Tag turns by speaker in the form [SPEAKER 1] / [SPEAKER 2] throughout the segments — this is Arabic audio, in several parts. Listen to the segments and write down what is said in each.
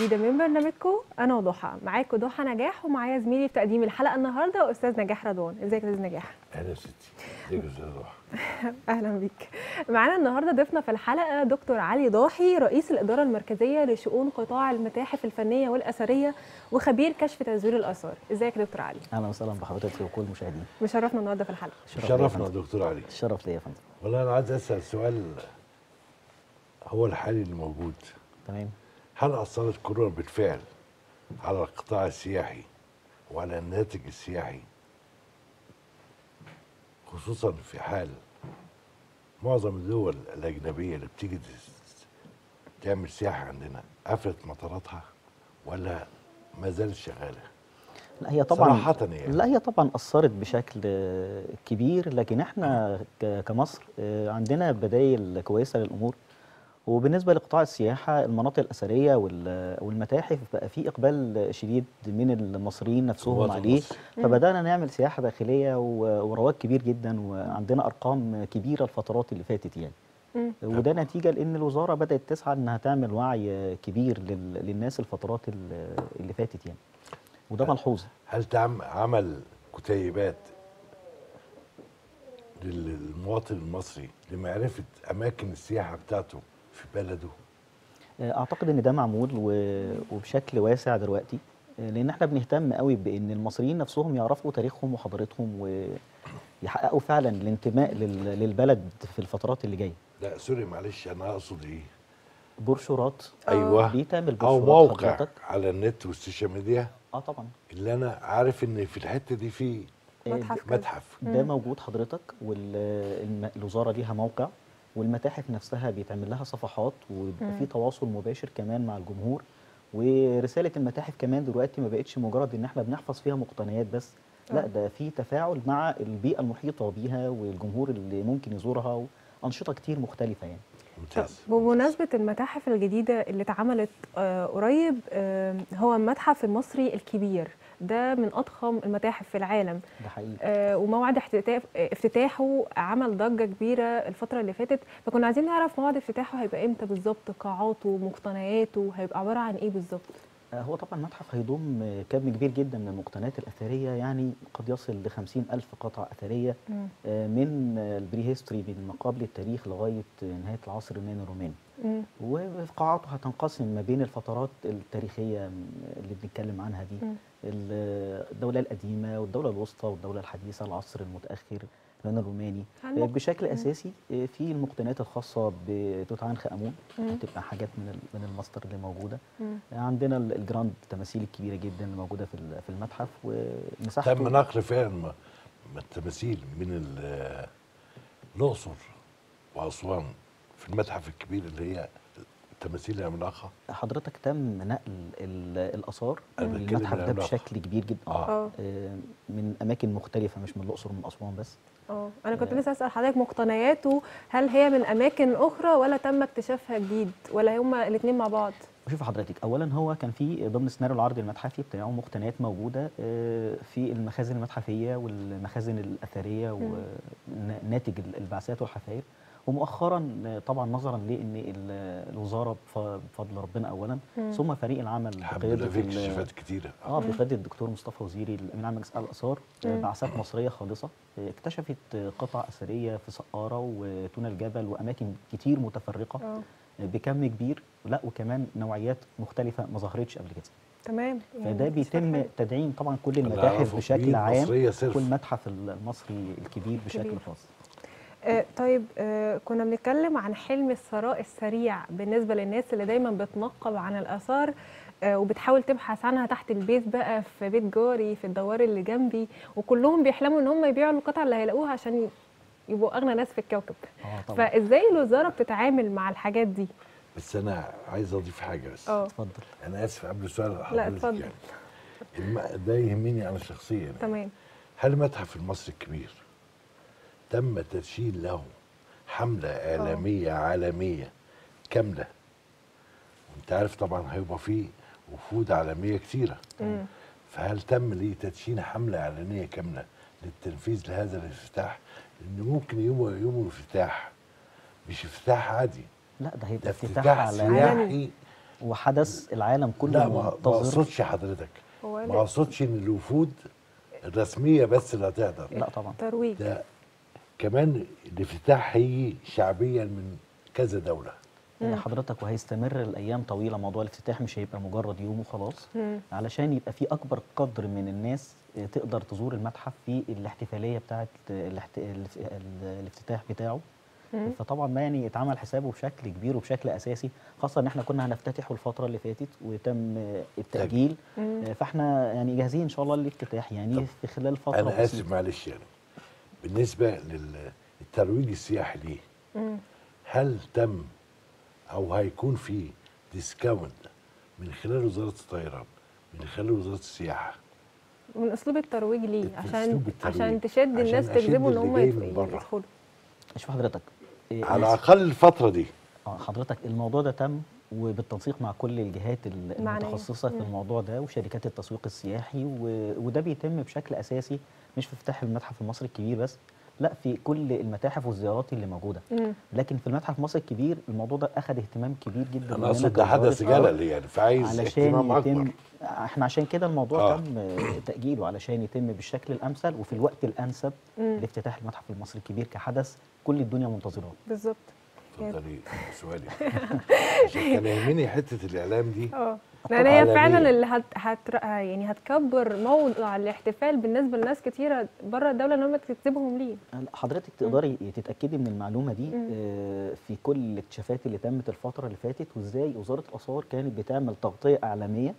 [SPEAKER 1] جديدة من برنامجكم أنا وضحى. معاكم ضحى نجاح ومعايا زميلي في تقديم الحلقة النهارده أستاذ نجاح رضوان. إزيك يا أستاذ نجاح؟
[SPEAKER 2] أهلا يا ستي. إزيك يا أستاذ ضحى؟
[SPEAKER 1] أهلا بيك. معانا النهارده ضيفنا في الحلقة دكتور علي ضاحي رئيس الإدارة المركزية لشؤون قطاع المتاحف الفنية والأثرية وخبير كشف تزوير الآثار. إزيك يا دكتور علي؟
[SPEAKER 3] أهلا وسهلا بحضرتك وكل المشاهدين.
[SPEAKER 1] مشرفنا النهارده في
[SPEAKER 3] الحلقة.
[SPEAKER 2] شرفنا. يا دكتور علي.
[SPEAKER 3] الشرف ليا يا فندم.
[SPEAKER 2] والله أنا عايز أسأل سؤال هو الحالي اللي موجود.
[SPEAKER 3] تمام.
[SPEAKER 2] هل اثرت كورونا بالفعل على القطاع السياحي وعلى الناتج السياحي؟ خصوصا في حال معظم الدول الأجنبية اللي بتيجي تعمل سياحة عندنا قفلت مطاراتها ولا ما زالت شغالة؟
[SPEAKER 3] لا هي طبعا
[SPEAKER 2] صراحة يعني.
[SPEAKER 3] لا هي طبعا أثرت بشكل كبير لكن إحنا ك- كمصر آه، عندنا بدايل كويسة للأمور. وبالنسبة لقطاع السياحة المناطق الأثرية وال- والمتاحف بقى في إقبال شديد من المصريين نفسهم عليه. فبدأنا نعمل سياحة داخلية ورواج كبير جدا وعندنا أرقام كبيرة الفترات اللي فاتت يعني.
[SPEAKER 1] مم.
[SPEAKER 3] وده نتيجة لأن الوزارة بدأت تسعى إنها تعمل وعي كبير لل- للناس الفترات ال- اللي فاتت يعني. وده ملحوظ
[SPEAKER 2] هل تعم عمل كتيبات للمواطن المصري لمعرفة أماكن السياحة بتاعته في بلده
[SPEAKER 3] أعتقد إن ده معمول وبشكل واسع دلوقتي لأن إحنا بنهتم قوي بإن المصريين نفسهم يعرفوا تاريخهم وحضارتهم ويحققوا فعلا الانتماء لل- للبلد في الفترات اللي جاية.
[SPEAKER 2] لا sorry معلش أنا أقصد إيه؟
[SPEAKER 3] brochureات
[SPEAKER 2] أيوه.
[SPEAKER 3] دي تعمل
[SPEAKER 2] أو
[SPEAKER 3] brochureات
[SPEAKER 2] موقع
[SPEAKER 3] حضرتك.
[SPEAKER 2] على النت والسوشيال ميديا.
[SPEAKER 3] آه طبعا.
[SPEAKER 2] اللي أنا عارف إن في الحتة دي في
[SPEAKER 3] آه،
[SPEAKER 1] متحف.
[SPEAKER 2] متحف.
[SPEAKER 3] ده موجود حضرتك والوزاره ليها موقع. والمتاحف نفسها بيتعمل لها صفحات وبيبقى في تواصل مباشر كمان مع الجمهور. ورسالة المتاحف كمان دلوقتي ما بقتش مجرد إن إحنا بنحفظ فيها مقتنيات بس لأ
[SPEAKER 1] آه.
[SPEAKER 3] ده في تفاعل مع البيئة المحيطة بيها والجمهور اللي ممكن يزورها وأنشطة كتير مختلفة يعني.
[SPEAKER 2] ممتاز.
[SPEAKER 1] بمناسبة المتاحف الجديدة اللي اتعملت آه، قريب آه، هو المتحف المصري الكبير. ده من أضخم المتاحف في العالم.
[SPEAKER 3] ده حقيقي.
[SPEAKER 1] آه، وموعد افتتاحه عمل ضجة كبيرة الفترة اللي فاتت. فكنا عايزين نعرف موعد افتتاحه هيبقى إمتى بالظبط قاعاته مقتنياته هيبقى عبارة عن إيه بالظبط؟
[SPEAKER 3] هو طبعا المتحف هيضم آه، كم كبير جدا من المقتنيات الأثرية يعني قد يصل ل ألف قطعة أثرية
[SPEAKER 1] مم.
[SPEAKER 3] آه، من آه، البري هيستوري من ما قبل التاريخ لغاية آه، نهاية العصر اليوناني الروماني
[SPEAKER 1] مم.
[SPEAKER 3] وقاعاته هتنقسم ما بين الفترات التاريخية م- اللي بنتكلم عنها دي
[SPEAKER 1] مم.
[SPEAKER 3] ال- الدولة القديمة والدولة الوسطى والدولة الحديثة العصر المتأخر اليوناني الروماني آه، بشكل
[SPEAKER 1] مم.
[SPEAKER 3] أساسي آه، في المقتنيات الخاصة بتوت عنخ آمون
[SPEAKER 1] مم.
[SPEAKER 3] هتبقى حاجات من من المصدر اللي موجودة
[SPEAKER 1] مم.
[SPEAKER 3] عندنا ال- الجراند التماثيل الكبيرة جدا اللي موجودة في ال- في المتحف ومساحته
[SPEAKER 2] تم نقل فعلا التماثيل من ال- الأقصر وأسوان في المتحف الكبير اللي هي التماثيل العملاقة
[SPEAKER 3] حضرتك تم نقل ال-
[SPEAKER 2] الآثار
[SPEAKER 3] المتحف ده. بشكل كبير جدا
[SPEAKER 2] آه.
[SPEAKER 3] آه، من أماكن مختلفة مش من الأقصر ومن أسوان بس
[SPEAKER 1] آه أنا كنت لسه اسال حضرتك مقتنياته هل هي من أماكن أخرى ولا تم اكتشافها جديد ولا هما الاثنين مع بعض؟
[SPEAKER 3] شوف حضرتك اولا هو كان في ضمن سيناريو العرض المتحفي بتاعه مقتنيات موجودة آه، في المخازن المتحفية والمخازن الأثرية وناتج البعثات والحفاير. ومؤخرا طبعا نظرا لإن ال- الوزارة بف- بفضل ربنا اولا
[SPEAKER 1] مم.
[SPEAKER 3] ثم فريق العمل
[SPEAKER 2] الحمد لله في اكتشافات كتيرة
[SPEAKER 3] آه بقيادة الدكتور مصطفى وزيري الأمين عام مجلس الآثار
[SPEAKER 1] مم.
[SPEAKER 3] بعثات مصرية خالصة اكتشفت قطع أثرية في سقارة وتونة الجبل وأماكن كتير متفرقة
[SPEAKER 1] آه
[SPEAKER 3] آه، بكم كبير لا وكمان نوعيات مختلفة ما ظهرتش قبل كده
[SPEAKER 1] تمام يعني
[SPEAKER 3] فده بيتم. تدعيم طبعا كل المتاحف بشكل عام
[SPEAKER 2] صرف.
[SPEAKER 3] والمتحف المصري الكبير بشكل. خاص
[SPEAKER 1] آه طيب آه كنا بنتكلم عن حلم الثراء السريع بالنسبة للناس اللي دايما بتنقب عن الآثار آه وبتحاول تبحث عنها تحت البيت بقى في بيت جاري في الدوار اللي جنبي وكلهم بيحلموا إن هم يبيعوا القطع اللي هيلاقوها عشان يبقوا أغنى ناس في الكوكب.
[SPEAKER 3] آه طبعا.
[SPEAKER 1] فإزاي الوزارة بتتعامل مع الحاجات دي؟
[SPEAKER 2] بس أنا عايز أضيف حاجة بس.
[SPEAKER 1] آه.
[SPEAKER 3] اتفضل.
[SPEAKER 2] أنا آسف قبل السؤال
[SPEAKER 1] لا، اتفضل.
[SPEAKER 2] يعني. ده يهمني أنا شخصيا
[SPEAKER 1] تمام.
[SPEAKER 2] هل المتحف المصري الكبير تم تدشين له حملة إعلامية عالمية كاملة. وأنت عارف طبعا هيبقى فيه وفود عالمية كتيرة.
[SPEAKER 1] مم.
[SPEAKER 2] فهل تم ليه تدشين حملة إعلانية كاملة للتنفيذ لهذا الافتتاح؟ لأن ممكن يوم يوم الافتتاح مش افتتاح عادي.
[SPEAKER 3] لا ده هيبقى افتتاح
[SPEAKER 2] سياحي.
[SPEAKER 3] وحدث العالم كله
[SPEAKER 2] لا ما أقصدش حضرتك.
[SPEAKER 1] هو
[SPEAKER 2] ما أقصدش إن الوفود الرسمية بس اللي هتحضر
[SPEAKER 3] لا طبعا.
[SPEAKER 1] ترويج.
[SPEAKER 2] ده كمان الافتتاح هيجي شعبيا من كذا
[SPEAKER 3] دولة حضرتك وهيستمر الأيام طويلة موضوع الافتتاح مش هيبقى مجرد يوم وخلاص
[SPEAKER 1] مم.
[SPEAKER 3] علشان يبقى في أكبر قدر من الناس تقدر تزور المتحف في الاحتفالية بتاعه الاحت... الاف- ال- الافتتاح بتاعه
[SPEAKER 1] مم.
[SPEAKER 3] فطبعا ما يعني اتعمل حسابه بشكل كبير وبشكل أساسي خاصة إن إحنا كنا هنفتتحه الفترة اللي فاتت وتم التأجيل
[SPEAKER 1] مم.
[SPEAKER 3] فإحنا يعني جاهزين إن شاء الله للافتتاح يعني في خلال
[SPEAKER 2] فترة أنا
[SPEAKER 3] آسف.
[SPEAKER 2] معلش يعني بالنسبة للترويج السياحي ليه. هل تم أو هيكون في discount من خلال وزارة الطيران من خلال وزارة السياحة
[SPEAKER 1] من أسلوب الترويج ليه عشان
[SPEAKER 2] الترويج.
[SPEAKER 1] عشان تشد
[SPEAKER 2] عشان
[SPEAKER 1] الناس تجذبه
[SPEAKER 2] إن
[SPEAKER 1] هم. يدخلوا
[SPEAKER 3] شوف حضرتك آه،
[SPEAKER 2] على الأقل الفترة دي
[SPEAKER 3] آه حضرتك الموضوع ده تم وبالتنسيق مع كل الجهات. المتخصصة في. الموضوع ده وشركات التسويق السياحي. وده بيتم بشكل أساسي مش في افتتاح المتحف المصري الكبير بس لا في كل المتاحف والزيارات اللي موجودة
[SPEAKER 1] مم.
[SPEAKER 3] لكن في المتحف المصري الكبير الموضوع ده اخذ اهتمام كبير جدا أنا
[SPEAKER 2] أقصد ده حدث. جلل يعني فعايز
[SPEAKER 3] علشان
[SPEAKER 2] اهتمام
[SPEAKER 3] يتم
[SPEAKER 2] أكبر
[SPEAKER 3] إحنا عشان كده الموضوع
[SPEAKER 2] آه.
[SPEAKER 3] تم تأجيله علشان يتم بالشكل الأمثل وفي الوقت الأنسب
[SPEAKER 1] مم.
[SPEAKER 3] لافتتاح المتحف المصري الكبير كحدث كل الدنيا منتظراه
[SPEAKER 1] بالظبط
[SPEAKER 2] اتفضلي سؤالي عشان كان يهمني حتة الإعلام دي
[SPEAKER 3] آه
[SPEAKER 1] لأن هي. فعلا اللي هت... هت... يعني هتكبر موضوع الاحتفال بالنسبة لناس كتيرة بره الدولة إن هم تجذبهم ليه
[SPEAKER 3] حضرتك تقدري تتأكدي من المعلومة دي. آه، في كل الاكتشافات اللي تمت الفترة اللي فاتت وإزاي وزارة الآثار كانت بتعمل تغطية
[SPEAKER 1] إعلامية.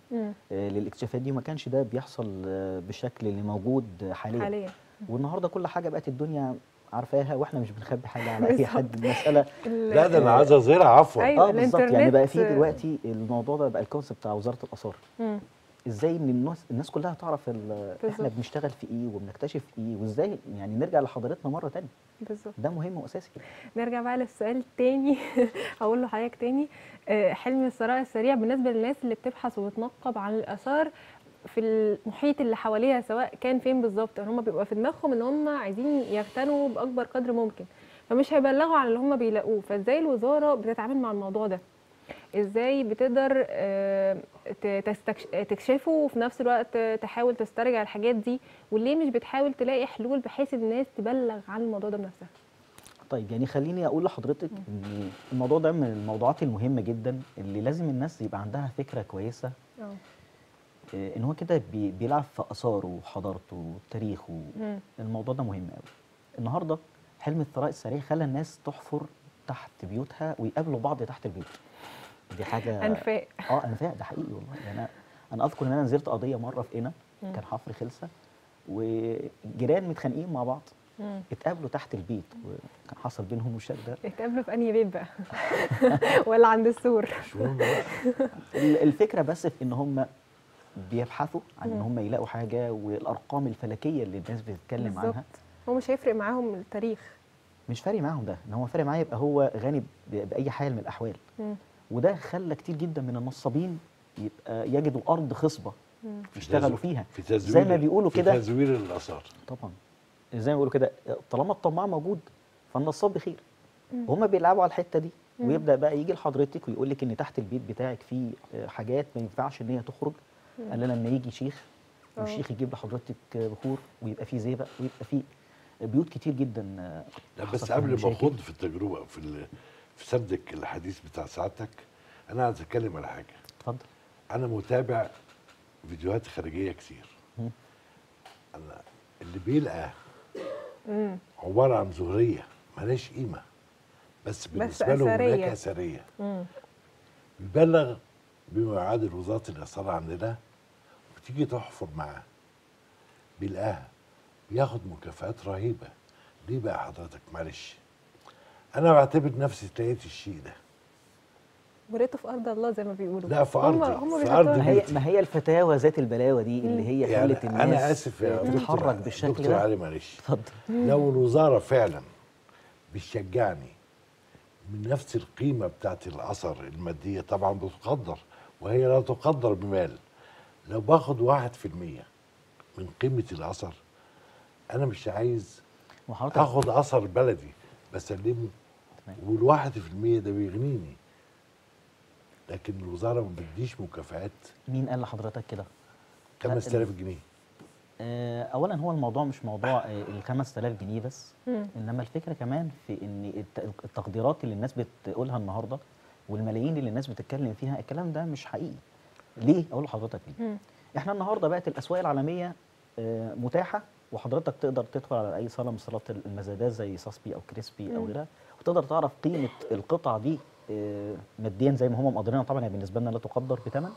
[SPEAKER 3] آه، للاكتشافات دي وما كانش ده بيحصل آه، بالشكل اللي موجود حاليا
[SPEAKER 1] حاليا
[SPEAKER 3] والنهاردة كل حاجة بقت الدنيا عارفاها وإحنا مش بنخبي حاجة على
[SPEAKER 1] أي.
[SPEAKER 3] حد المسألة.
[SPEAKER 1] ال-
[SPEAKER 2] لا ده أنا عايز أظهرها. عفوا.
[SPEAKER 1] أيوة.
[SPEAKER 3] آه بالظبط. يعني بقى في
[SPEAKER 1] آه،
[SPEAKER 3] دلوقتي الموضوع ده بقى الكونسيبت بتاع وزارة
[SPEAKER 1] الآثار.
[SPEAKER 3] إزاي إن الناس الناس كلها تعرف ال-
[SPEAKER 1] إحنا.
[SPEAKER 3] بنشتغل في إيه وبنكتشف إيه وإزاي يعني نرجع لحضارتنا مرة تانية.
[SPEAKER 1] بالظبط.
[SPEAKER 3] ده مهم وأساسي.
[SPEAKER 1] نرجع بقى للسؤال التاني هقول له حضرتك تاني. آه، حلم الثراء السريع بالنسبة للناس اللي بتبحث وبتنقب عن الآثار في المحيط اللي حواليها سواء كان فين بالظبط هم بيبقى في دماغهم إن هم عايزين يغتنوا بأكبر قدر ممكن. فمش هيبلغوا عن اللي هم بيلاقوه. فإزاي الوزارة بتتعامل مع الموضوع ده؟ إزاي بتقدر آه، تكشفه وفي نفس الوقت تحاول تسترجع الحاجات دي؟ وليه مش بتحاول تلاقي حلول بحيث الناس تبلغ عن الموضوع ده بنفسها؟
[SPEAKER 3] طيب يعني خليني أقول لحضرتك إن الموضوع ده من الموضوعات المهمة جدا اللي لازم الناس يبقى عندها فكرة
[SPEAKER 1] كويسة
[SPEAKER 3] آه، إن هو كده بي- بيلعب في آثاره وحضارته وتاريخه. الموضوع ده مهم قوي النهارده حلم الثراء السريع خلى الناس تحفر تحت بيوتها ويقابلوا بعض تحت البيوت دي حاجة
[SPEAKER 1] أنفاق.
[SPEAKER 3] آه أنفاق. ده حقيقي والله. يعني أنا أنا أذكر إن أنا نزلت قضية مرة في قنا. كان حفر خلسه وجيران متخانقين مع بعض. اتقابلوا تحت البيت. وكان حصل بينهم مشادة.
[SPEAKER 1] اتقابلوا في أنهي بيت بقى؟ ولا عند السور؟
[SPEAKER 3] الفكرة بس في إن هم بيبحثوا عن
[SPEAKER 1] إن.
[SPEAKER 3] هم يلاقوا حاجة والأرقام الفلكية اللي الناس بتتكلم
[SPEAKER 1] بالظبط.
[SPEAKER 3] عنها.
[SPEAKER 1] هو مش هيفرق معاهم التاريخ.
[SPEAKER 3] مش فارق معاهم ده. إن هو فارق معاه يبقى هو غني بأي حال من الأحوال.
[SPEAKER 1] مم.
[SPEAKER 3] وده خلى كتير جدا من النصابين يبقى يجدوا أرض خصبة
[SPEAKER 1] مم.
[SPEAKER 2] في
[SPEAKER 3] يشتغلوا فيها.
[SPEAKER 2] في تزوير
[SPEAKER 3] زي ما بيقولوا
[SPEAKER 2] في
[SPEAKER 3] كده.
[SPEAKER 2] تزوير الآثار.
[SPEAKER 3] طبعا. زي ما بيقولوا كده طالما الطماع موجود فالنصاب بخير. هما بيلعبوا على الحتة دي. ويبدأ بقى يجي لحضرتك ويقول لك إن تحت البيت بتاعك فيه آه، حاجات ما ينفعش إن هي تخرج. قال لنا لما يجي شيخ
[SPEAKER 1] آه.
[SPEAKER 3] والشيخ يجيب لحضرتك بخور ويبقى فيه زيبق ويبقى فيه بيوت كتير جدا
[SPEAKER 2] لا بس قبل ما. أخوض في التجربة في في سردك الحديث بتاع سعادتك أنا عايز أتكلم على حاجة
[SPEAKER 3] اتفضل
[SPEAKER 2] أنا متابع فيديوهات خارجية كتير
[SPEAKER 3] مم.
[SPEAKER 2] أنا اللي بيلقى
[SPEAKER 1] مم.
[SPEAKER 2] عبارة عن زهرية ملهاش قيمة بس بالنسبة له
[SPEAKER 1] أثرية.
[SPEAKER 2] هناك أثرية
[SPEAKER 1] مم.
[SPEAKER 2] بيبلغ بما يعادل وزارة الاثار عندنا وتيجي تحفر معاه. بيلاقاها بياخد مكافآت رهيبة. ليه بقى حضرتك؟ معلش. أنا بعتبر نفسي لقيت الشيء ده.
[SPEAKER 1] وريته في أرض الله زي ما بيقولوا.
[SPEAKER 2] لا، في
[SPEAKER 1] هم
[SPEAKER 2] في أرض
[SPEAKER 3] ما هي. ما هي الفتاوى ذات البلاوه دي اللي هي
[SPEAKER 2] يعني
[SPEAKER 3] خلت الناس
[SPEAKER 2] أنا آسف يا دكتور
[SPEAKER 3] تتحرك بالشكل
[SPEAKER 2] دكتور
[SPEAKER 3] ده
[SPEAKER 2] علي معلش.
[SPEAKER 3] اتفضل.
[SPEAKER 2] لو الوزارة فعلا بتشجعني من نفس القيمة بتاعت الأثر المادية طبعا بتقدر. وهي لا تقدر بمال. لو باخد واحد في المية من قيمة الأثر أنا مش عايز
[SPEAKER 3] وحضرتك
[SPEAKER 2] اخد أثر بلدي بسلمه. والواحد في المية ده بيغنيني. لكن الوزارة ما بتديش مكافآت.
[SPEAKER 3] مين قال لحضرتك كده؟
[SPEAKER 2] 5000 جنيه.
[SPEAKER 3] آه، اولا هو الموضوع مش موضوع آه، ال 5000 جنيه بس. إنما الفكرة كمان في إن الت- التقديرات اللي الناس بتقولها النهارده والملايين اللي الناس بتتكلم فيها الكلام ده مش حقيقي. ليه؟ أقول لحضرتك ليه.
[SPEAKER 1] مم.
[SPEAKER 3] إحنا النهارده بقت الأسواق العالمية آه، متاحة وحضرتك تقدر تدخل على أي صالة من صالات المزادات زي ساسبي أو كريسبي
[SPEAKER 1] أو.
[SPEAKER 3] غيرها وتقدر تعرف قيمة القطعة دي آه، ماديا زي ما هم مقدرينها. طبعا هي بالنسبة لنا لا تقدر بثمن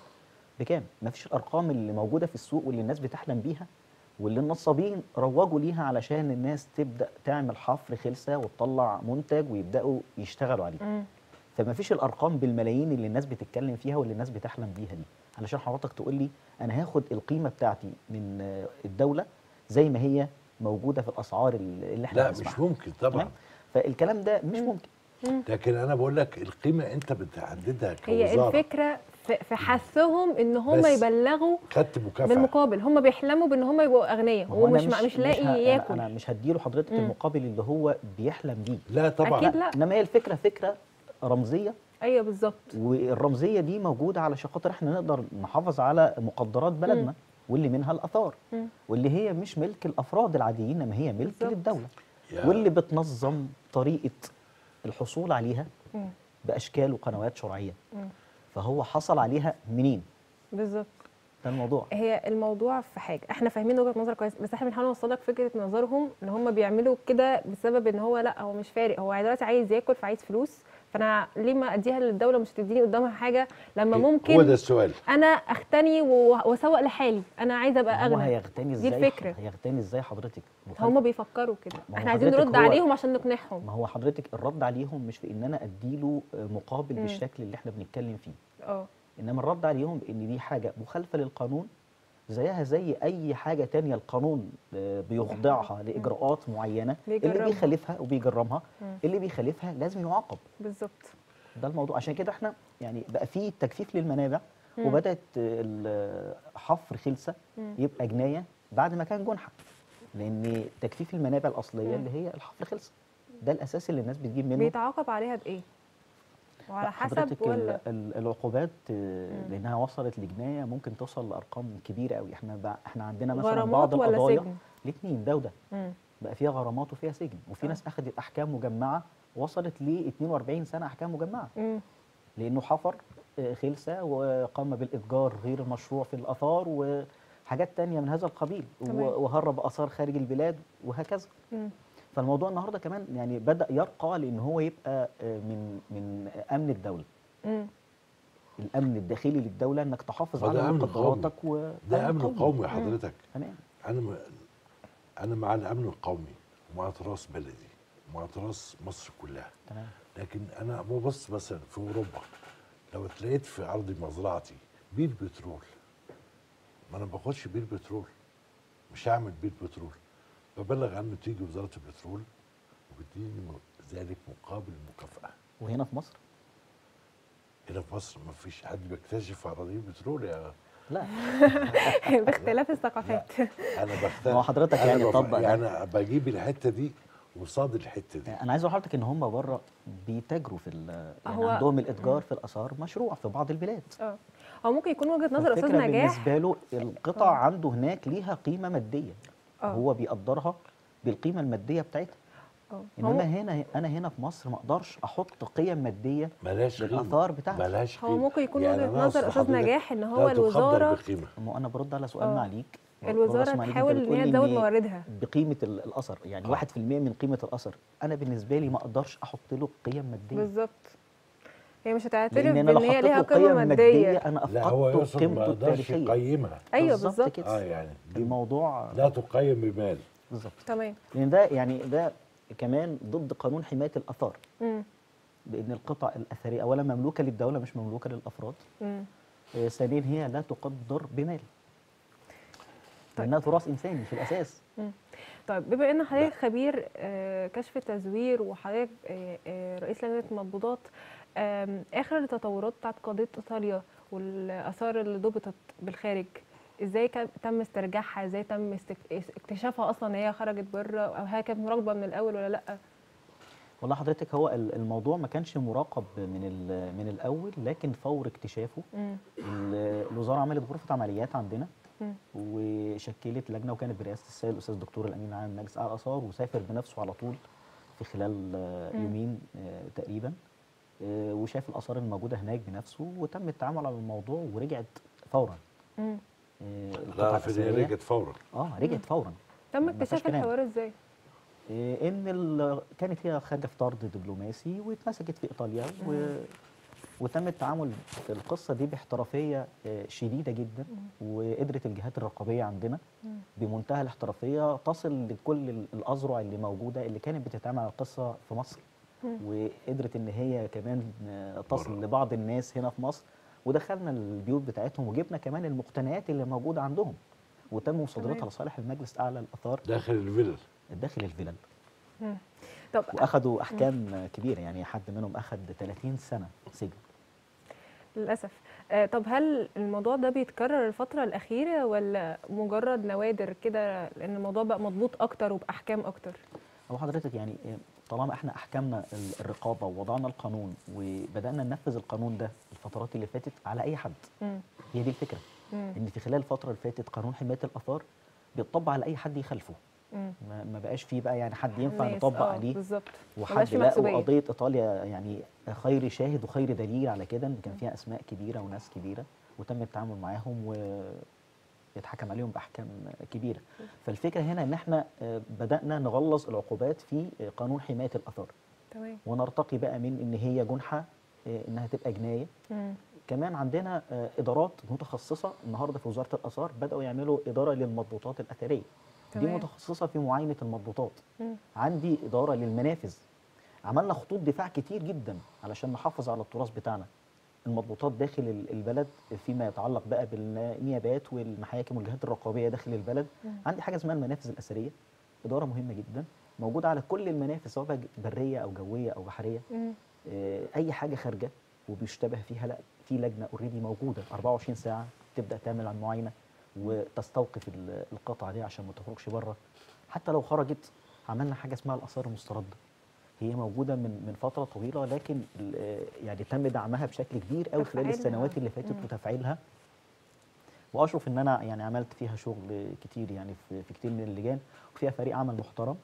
[SPEAKER 3] بكام؟ مفيش الأرقام اللي موجودة في السوق واللي الناس بتحلم بيها واللي النصابين روجوا ليها علشان الناس تبدأ تعمل حفر خلسة وتطلع منتج ويبدأوا يشتغلوا عليه. فما فيش الأرقام بالملايين اللي الناس بتتكلم فيها واللي الناس بتحلم بيها دي. علشان حضرتك تقول لي أنا هاخد القيمة بتاعتي من الدولة زي ما هي موجودة في الأسعار اللي إحنا
[SPEAKER 2] لا
[SPEAKER 3] بنسمعها.
[SPEAKER 2] مش ممكن طبعا.
[SPEAKER 3] تمام؟ فالكلام ده مش
[SPEAKER 1] مم.
[SPEAKER 3] ممكن.
[SPEAKER 2] لكن أنا بقول لك القيمة أنت بتحددها
[SPEAKER 1] هي
[SPEAKER 2] كوزارة.
[SPEAKER 1] الفكرة في حثهم إن هم
[SPEAKER 2] بس
[SPEAKER 1] يبلغوا
[SPEAKER 2] خدت مكافأة.
[SPEAKER 1] بالمقابل. هم بيحلموا بإن هم يبقوا
[SPEAKER 3] أغنياء.
[SPEAKER 1] ومش مش, مش لاقي ياكل.
[SPEAKER 3] أنا مش هديله حضرتك
[SPEAKER 1] مم.
[SPEAKER 3] المقابل اللي هو بيحلم بيه.
[SPEAKER 2] لا طبعا.
[SPEAKER 1] أكيد لا.
[SPEAKER 3] إنما هي الفكرة فكرة رمزية.
[SPEAKER 1] أيوه بالظبط.
[SPEAKER 3] والرمزية دي موجودة علشان خاطر إحنا نقدر نحافظ على مقدرات بلدنا واللي منها الأثار.
[SPEAKER 1] مم.
[SPEAKER 3] واللي هي مش ملك الأفراد العاديين إنما هي ملك
[SPEAKER 1] بالظبط.
[SPEAKER 3] للدولة.
[SPEAKER 2] يا-
[SPEAKER 3] واللي بتنظم طريقة الحصول عليها
[SPEAKER 1] مم.
[SPEAKER 3] بأشكال وقنوات شرعية.
[SPEAKER 1] مم.
[SPEAKER 3] فهو حصل عليها منين؟
[SPEAKER 1] بالظبط.
[SPEAKER 3] ده الموضوع.
[SPEAKER 1] هي الموضوع في حاجة. إحنا فاهمين وجهة نظر كويس بس إحنا بنحاول نوصل لك فكرة نظرهم إن هم بيعملوا كده بسبب إن هو لأ هو مش فارق. هو دلوقتي عايز ياكل فعايز فلوس فانا ليه ما اديها للدوله مش تديني قدامها حاجة لما
[SPEAKER 2] هو ده
[SPEAKER 1] ممكن
[SPEAKER 2] السؤال.
[SPEAKER 1] أنا اغتني واسوق لحالي. أنا عايزه ابقى
[SPEAKER 3] هو
[SPEAKER 1] اغنى.
[SPEAKER 3] هيغتني
[SPEAKER 1] دي
[SPEAKER 3] إزاي؟
[SPEAKER 1] الفكرة.
[SPEAKER 3] هيغتني إزاي حضرتك؟
[SPEAKER 1] هم بيفكروا كده.
[SPEAKER 3] ما هو
[SPEAKER 1] إحنا عايزين نرد
[SPEAKER 3] هو-
[SPEAKER 1] عليهم عشان نقنعهم.
[SPEAKER 3] ما هو حضرتك الرد عليهم مش في إن أنا أديله مقابل
[SPEAKER 1] مم.
[SPEAKER 3] بالشكل اللي إحنا بنتكلم فيه.
[SPEAKER 1] آه.
[SPEAKER 3] إنما الرد عليهم بإن دي حاجة مخالفة للقانون زيها زي أي حاجة تانية القانون آه، بيخضعها لإجراءات معينة اللي
[SPEAKER 1] بيجرمها.
[SPEAKER 3] بيخالفها وبيجرمها. اللي بيخالفها لازم يعاقب
[SPEAKER 1] بالظبط
[SPEAKER 3] ده الموضوع عشان كده إحنا يعني بقى في تجفيف للمنابع
[SPEAKER 1] مم.
[SPEAKER 3] وبدأت حفر خلسة
[SPEAKER 1] مم.
[SPEAKER 3] يبقى جناية بعد ما كان جنحة لأن تجفيف المنابع الأصلية
[SPEAKER 1] مم.
[SPEAKER 3] اللي هي الحفر خلسة ده الأساس اللي الناس بتجيب منه
[SPEAKER 1] بيتعاقب عليها بإيه وعلى حسب ولا
[SPEAKER 3] ال- العقوبات. لأنها وصلت لجناية ممكن توصل لأرقام كبيرة قوي إحنا إحنا عندنا مثلا بعض القضايا
[SPEAKER 1] سجن
[SPEAKER 3] الاثنين ده وده. بقى فيها غرامات وفيها سجن وفي
[SPEAKER 1] آه.
[SPEAKER 3] ناس اخذت أحكام مجمعة وصلت ل 42 سنة أحكام مجمعة
[SPEAKER 1] مم.
[SPEAKER 3] لأنه حفر آه، خلسة وقام بالإتجار غير المشروع في الآثار وحاجات تانية من هذا القبيل
[SPEAKER 1] تمام.
[SPEAKER 3] وهرب آثار خارج البلاد وهكذا
[SPEAKER 1] مم.
[SPEAKER 3] فالموضوع النهارده كمان يعني بدأ يرقى لإن هو يبقى آه، من من أمن الدولة.
[SPEAKER 1] مم.
[SPEAKER 3] الأمن الداخلي للدولة إنك تحافظ
[SPEAKER 2] ما ده
[SPEAKER 3] على
[SPEAKER 2] أمن
[SPEAKER 3] مقدراتك و
[SPEAKER 2] ده أمن قومي حضرتك.
[SPEAKER 3] تمام.
[SPEAKER 2] أنا م... أنا مع الأمن القومي ومع تراث بلدي ومع تراث مصر كلها.
[SPEAKER 3] تمام.
[SPEAKER 2] لكن أنا ببص مثلا في أوروبا. لو اتلقيت في ارض مزرعتي بير بترول ما أنا ماباخدش بير بترول. مش هعمل بير بترول. ببلغ عنه تيجي وزارة البترول وبتديني ذلك مقابل مكافاه
[SPEAKER 3] وهنا في مصر؟
[SPEAKER 2] هنا في مصر ما فيش حد بيكتشف اراضي بترول يا
[SPEAKER 3] لا.
[SPEAKER 1] باختلاف الثقافات.
[SPEAKER 2] أنا بختار
[SPEAKER 3] هو حضرتك يعني
[SPEAKER 2] بف-
[SPEAKER 3] طبق ده.
[SPEAKER 2] يعني بجيب الحتة دي وصاد الحتة دي.
[SPEAKER 3] أنا عايز أقول لحضرتك إن هم بره بيتاجروا في ال- يعني عندهم الإتجار في الآثار مشروع في بعض البلاد.
[SPEAKER 1] آه. هو ممكن يكون وجهة نظر
[SPEAKER 3] أستاذ
[SPEAKER 1] نجاح.
[SPEAKER 3] بالنسبة له القطع عنده هناك ليها قيمة مادية.
[SPEAKER 1] آه.
[SPEAKER 3] هو بيقدرها بالقيمة المادية بتاعتها. آه.
[SPEAKER 1] إنما
[SPEAKER 3] هنا أنا هنا في مصر ما أقدرش أحط قيم
[SPEAKER 2] مادية قيمة.
[SPEAKER 3] للاثار بتاعتي.
[SPEAKER 2] ملهاش
[SPEAKER 1] هو ممكن يكون
[SPEAKER 2] يعني
[SPEAKER 1] وجهة
[SPEAKER 2] أنا
[SPEAKER 1] نظر
[SPEAKER 2] أستاذ
[SPEAKER 1] نجاح
[SPEAKER 2] إن
[SPEAKER 1] هو
[SPEAKER 2] الوزارة
[SPEAKER 3] ما أنا برد على سؤال
[SPEAKER 1] آه.
[SPEAKER 3] برد على
[SPEAKER 1] الوزاره تحاول إن هي تزود مواردها.
[SPEAKER 3] بقيمة ال- الأثر. يعني
[SPEAKER 2] آه.
[SPEAKER 3] 1% من قيمة الأثر. أنا بالنسبة لي ما أقدرش أحط له قيم مادية.
[SPEAKER 1] بالظبط. هي مش هتعترف بإن هي ليها قيمة
[SPEAKER 3] قيم مادية. أنا
[SPEAKER 2] لا هو
[SPEAKER 3] افقدت قيمته
[SPEAKER 2] يقدرش
[SPEAKER 3] التاريخيه
[SPEAKER 2] يقيمها.
[SPEAKER 1] أيوه
[SPEAKER 3] بالظبط.
[SPEAKER 2] آه يعني دي
[SPEAKER 3] الموضوع
[SPEAKER 2] لا تقيم بمال
[SPEAKER 3] بالظبط.
[SPEAKER 1] تمام.
[SPEAKER 3] لأن ده يعني ده كمان ضد قانون حماية الآثار.
[SPEAKER 1] مم.
[SPEAKER 3] بإن القطع الأثرية أولا مملوكة للدولة مش مملوكة للأفراد.
[SPEAKER 1] مم.
[SPEAKER 3] آه، ثانيا هي لا تقدر بمال.
[SPEAKER 1] طيب.
[SPEAKER 3] لأنها تراث إنساني في الأساس.
[SPEAKER 1] طيب بما إن حضرتك خبير آه، كشف التزوير وحضرتك آه، رئيس لجنة المضبوطات آم، آخر التطورات بتاعت قضية إيطاليا والآثار اللي ضبطت بالخارج إزاي تم استرجاعها؟ إزاي تم اكتشافها أصلا إن هي خرجت بره؟ أو هي كانت مراقبة من الأول ولا لأ؟
[SPEAKER 3] والله حضرتك هو ال- الموضوع ما كانش مراقب من ال- من الأول لكن فور اكتشافه. الوزارة عملت غرفة عمليات عندنا. وشكلت لجنة وكانت برئاسة السيد الأستاذ الدكتور الأمين العام مجلس الاثار وسافر بنفسه على طول في خلال آه،. يومين آه، تقريبا. وشاف الآثار الموجودة هناك بنفسه وتم التعامل على الموضوع ورجعت فورا
[SPEAKER 1] مم.
[SPEAKER 3] آه،
[SPEAKER 2] لا رجعت فورا
[SPEAKER 3] آه رجعت فورا
[SPEAKER 1] تم اكتشاف. الحوار إزاي؟
[SPEAKER 3] إيه، إن كانت هي خارجة في طرد دبلوماسي واتمسكت في إيطاليا و... وتم التعامل في القصة دي باحترافية آه، شديدة جدا وقدرت الجهات الرقابية عندنا. بمنتهى الاحترافية تصل لكل ال- الأذرع اللي موجودة اللي كانت بتتعامل على القصة في مصر. وقدرت إن هي كمان آه، تصل. لبعض الناس هنا في مصر ودخلنا البيوت بتاعتهم وجبنا كمان المقتنيات اللي موجودة عندهم وتم مصادرتها. لصالح المجلس الاعلى للاثار
[SPEAKER 2] داخل الفيلل
[SPEAKER 3] داخل الفلل
[SPEAKER 1] مم. طب
[SPEAKER 3] واخدوا أحكام كبيرة يعني حد منهم أخد 30 سنة سجن
[SPEAKER 1] للأسف آه، طب هل الموضوع ده بيتكرر الفترة الأخيرة ولا مجرد نوادر كده لأن الموضوع بقى مضبوط أكتر وبأحكام أكتر؟
[SPEAKER 3] هو حضرتك يعني إيه، طالما إحنا احكامنا ال- الرقابة ووضعنا القانون وبدأنا ننفذ القانون ده الفترات اللي فاتت على أي حد
[SPEAKER 1] مم.
[SPEAKER 3] هي دي الفكرة
[SPEAKER 1] مم.
[SPEAKER 3] إن في خلال الفترة اللي فاتت قانون حماية الآثار بيطبق على أي حد يخالفه. ما ما بقاش فيه بقى يعني حد ينفع نطبق
[SPEAKER 1] آه،
[SPEAKER 3] عليه
[SPEAKER 1] بالظبط
[SPEAKER 3] وحد
[SPEAKER 1] في
[SPEAKER 3] لقوا
[SPEAKER 1] محسوبية.
[SPEAKER 3] قضيه إيطاليا يعني خير شاهد وخير دليل على كده إن كان فيها أسماء كبيرة وناس كبيرة وتم التعامل معاهم ويتحكم عليهم بأحكام كبيرة. فالفكرة هنا إن إحنا آه، بدأنا نغلظ العقوبات في آه، قانون حماية الأثار.
[SPEAKER 1] تمام.
[SPEAKER 3] ونرتقي بقى من إن هي جنحة آه، إنها تبقى جناية.
[SPEAKER 1] مم.
[SPEAKER 3] كمان عندنا إدارات متخصصة النهارده في وزارة الأثار بدأوا يعملوا إدارة للمضبوطات الأثرية. دي. متخصصة في معاينة المضبوطات.
[SPEAKER 1] مم.
[SPEAKER 3] عندي إدارة للمنافذ. عملنا خطوط دفاع كتير جدا علشان نحافظ على التراث بتاعنا. المضبوطات داخل ال- البلد فيما يتعلق بقى بالنيابات والمحاكم والجهات الرقابية داخل البلد
[SPEAKER 1] مم.
[SPEAKER 3] عندي حاجة اسمها المنافذ الأثرية إدارة مهمة جدا موجودة على كل المنافذ سواء برية أو جوية أو بحرية
[SPEAKER 1] مم.
[SPEAKER 3] آه، أي حاجة خارجة وبيشتبه فيها لا في لجنة اوريدي موجودة 24 ساعة تبدأ تعمل عن معاينة وتستوقف ال- القطعه دي عشان ما تخرجش بره حتى لو خرجت عملنا حاجة اسمها الآثار المستردة هي موجودة من من فترة طويلة لكن يعني تم دعمها بشكل كبير قوي خلال. السنوات اللي فاتت. وتفعيلها واشوف إن أنا يعني عملت فيها شغل كتير يعني في, كتير من اللجان وفيها فريق عمل محترم.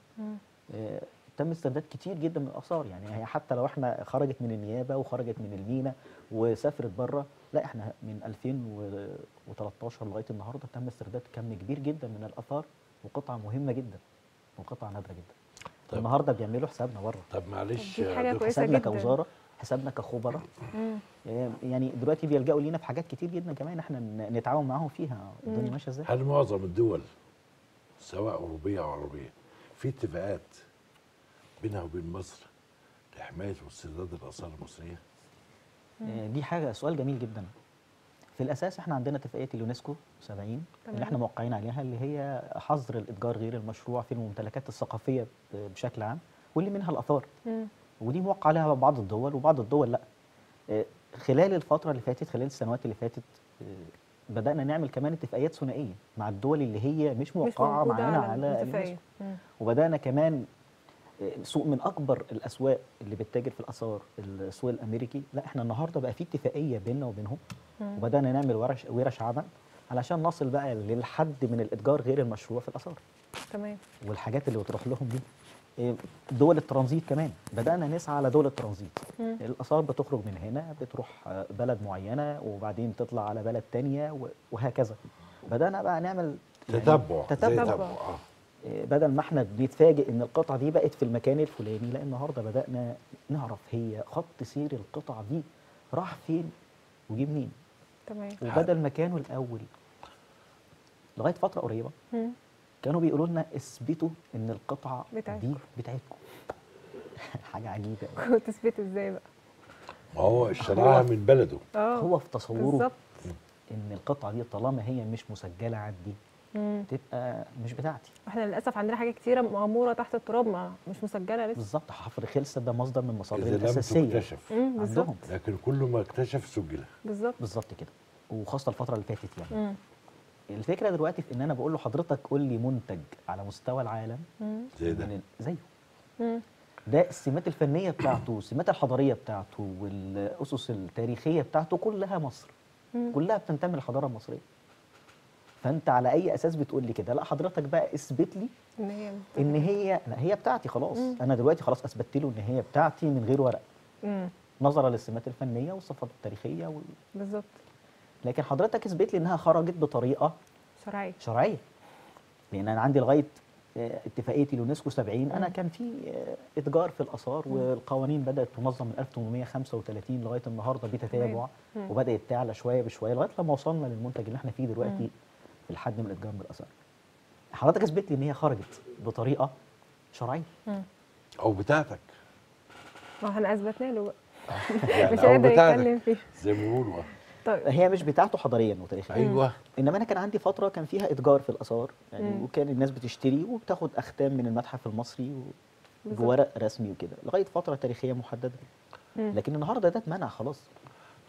[SPEAKER 3] آه، تم استرداد كتير جدا من الآثار يعني هي حتى لو إحنا خرجت من النيابة وخرجت من المينا وسافرت بره لا إحنا من 2013 لغاية النهارده تم استرداد كم كبير جدا من الآثار وقطعة مهمة جدا وقطعة نادرة جدا
[SPEAKER 2] طب.
[SPEAKER 3] النهارده بيعملوا حسابنا بره
[SPEAKER 2] طب معلش
[SPEAKER 3] حسابنا. كوزارة حسابنا كخبراء يعني دلوقتي بيلجأوا لينا في حاجات كتير جدا كمان إحنا نتعاون معاهم فيها الدنيا. ماشية إزاي
[SPEAKER 2] هل معظم الدول سواء أوروبية أو عربية في اتفاقات بينها وبين مصر لحماية واسترداد الآثار المصرية؟
[SPEAKER 3] آه، دي حاجة سؤال جميل جدا في الأساس إحنا عندنا اتفاقية اليونسكو 70 اللي. إحنا موقعين عليها اللي هي حظر الإتجار غير المشروع في الممتلكات الثقافية بشكل عام واللي منها الآثار
[SPEAKER 1] مم.
[SPEAKER 3] ودي موقع عليها بعض الدول وبعض الدول لأ آه، خلال الفترة اللي فاتت خلال السنوات اللي فاتت آه، بدأنا نعمل كمان اتفاقيات ثنائية مع الدول اللي هي مش
[SPEAKER 1] موقعة
[SPEAKER 3] معانا على
[SPEAKER 1] الاتفاقية.
[SPEAKER 3] اليونسكو
[SPEAKER 1] مم.
[SPEAKER 3] وبدأنا كمان سوق من أكبر الأسواق اللي بتتاجر في الاثار السوق الأمريكي. لا إحنا النهارده بقى في اتفاقية بيننا وبينهم. وبدأنا نعمل ورش ورش عمل علشان نصل بقى للحد من الإتجار غير المشروع في الاثار
[SPEAKER 1] تمام.
[SPEAKER 3] والحاجات اللي بتروح لهم دي إيه، دول الترانزيت كمان. بدأنا نسعى على دول الترانزيت. الاثار بتخرج من هنا بتروح آه، بلد معينة وبعدين تطلع على بلد تانية وهكذا. بدأنا بقى نعمل يعني
[SPEAKER 2] تتبع زي
[SPEAKER 3] تتبع.
[SPEAKER 2] تتبع آه.
[SPEAKER 3] إيه، بدل ما إحنا بنتفاجئ إن القطعة دي بقت في المكان الفلاني لا النهارده بدأنا نعرف هي خط سير القطعة دي راح فين وجه منين
[SPEAKER 1] تمام
[SPEAKER 3] وبدل ما كانوا الأول لغاية فترة قريبة
[SPEAKER 1] مم.
[SPEAKER 3] كانوا بيقولوا لنا اثبتوا إن القطعة
[SPEAKER 1] بتاعتكم.
[SPEAKER 3] دي بتاعتكم حاجة عجيبة أوي.
[SPEAKER 1] تثبت إزاي بقى؟
[SPEAKER 2] ما هو اشتراها من بلده
[SPEAKER 1] آه
[SPEAKER 3] هو في تصوره
[SPEAKER 1] بالظبط
[SPEAKER 3] إن القطعة دي طالما هي مش مسجلة عندي
[SPEAKER 1] مم.
[SPEAKER 3] تبقى مش بتاعتي.
[SPEAKER 1] إحنا للأسف عندنا حاجات كتيرة مغموره تحت التراب ما مش مسجلة لسه.
[SPEAKER 3] بالظبط. حفر خلسه ده مصدر من المصادر
[SPEAKER 1] الأساسية. بالظبط.
[SPEAKER 3] عندهم.
[SPEAKER 2] لكن كل ما اكتشف سجل.
[SPEAKER 1] بالظبط.
[SPEAKER 3] بالظبط كده. وخاصة الفترة اللي فاتت يعني.
[SPEAKER 1] مم.
[SPEAKER 3] الفكرة دلوقتي في إن أنا بقول له حضرتك قول لي منتج على مستوى العالم
[SPEAKER 1] مم.
[SPEAKER 2] زي ده.
[SPEAKER 3] زيه.
[SPEAKER 1] مم.
[SPEAKER 3] ده السمات الفنية بتاعته والسمات الحضارية بتاعته والأسس التاريخية بتاعته كلها مصر.
[SPEAKER 1] مم.
[SPEAKER 3] كلها بتنتمي للحضارة المصرية. فانت على اي أساس بتقول لي كده لا حضرتك بقى اثبت لي
[SPEAKER 1] إن هي
[SPEAKER 3] إن هي لا هي بتاعتي خلاص
[SPEAKER 1] مم.
[SPEAKER 3] أنا دلوقتي خلاص أثبتت له إن هي بتاعتي من غير ورق
[SPEAKER 1] مم.
[SPEAKER 3] نظرا للسمات الفنية والصفات التاريخية وال...
[SPEAKER 1] بالظبط
[SPEAKER 3] لكن حضرتك اثبت لي إنها خرجت بطريقة
[SPEAKER 1] شرعية
[SPEAKER 3] شرعية لأن أنا عندي لغاية آه، اتفاقية اليونسكو 70
[SPEAKER 1] أنا.
[SPEAKER 3] كان في آه، إتجار في الآثار والقوانين بدأت تنظم من 1835 لغاية النهارده بتتابع. وبدأت تعلى شوية بشوية لغاية لما وصلنا للمنتج اللي إحنا فيه
[SPEAKER 1] مم.
[SPEAKER 3] في الحد من الاتجار بالاثار حضرتك أثبت لي إن هي خرجت بطريقة شرعية.
[SPEAKER 1] مم.
[SPEAKER 2] أو بتاعتك.
[SPEAKER 1] ما إحنا اثبتنا له بقى.
[SPEAKER 2] يعني
[SPEAKER 1] مش
[SPEAKER 2] أو
[SPEAKER 1] قادر يتكلم فيه
[SPEAKER 2] زي ما بيقولوا.
[SPEAKER 1] طيب.
[SPEAKER 3] هي مش بتاعته حضاريا وتاريخيا.
[SPEAKER 2] أيوه.
[SPEAKER 3] إنما أنا كان عندي فترة كان فيها إتجار في الأثار يعني
[SPEAKER 1] مم.
[SPEAKER 3] وكان الناس بتشتري وبتاخد أختام من المتحف المصري و...
[SPEAKER 1] بالظبط.
[SPEAKER 3] بورق رسمي وكده لغاية فترة تاريخية محددة.
[SPEAKER 1] مم.
[SPEAKER 3] لكن النهارده ده اتمنع خلاص.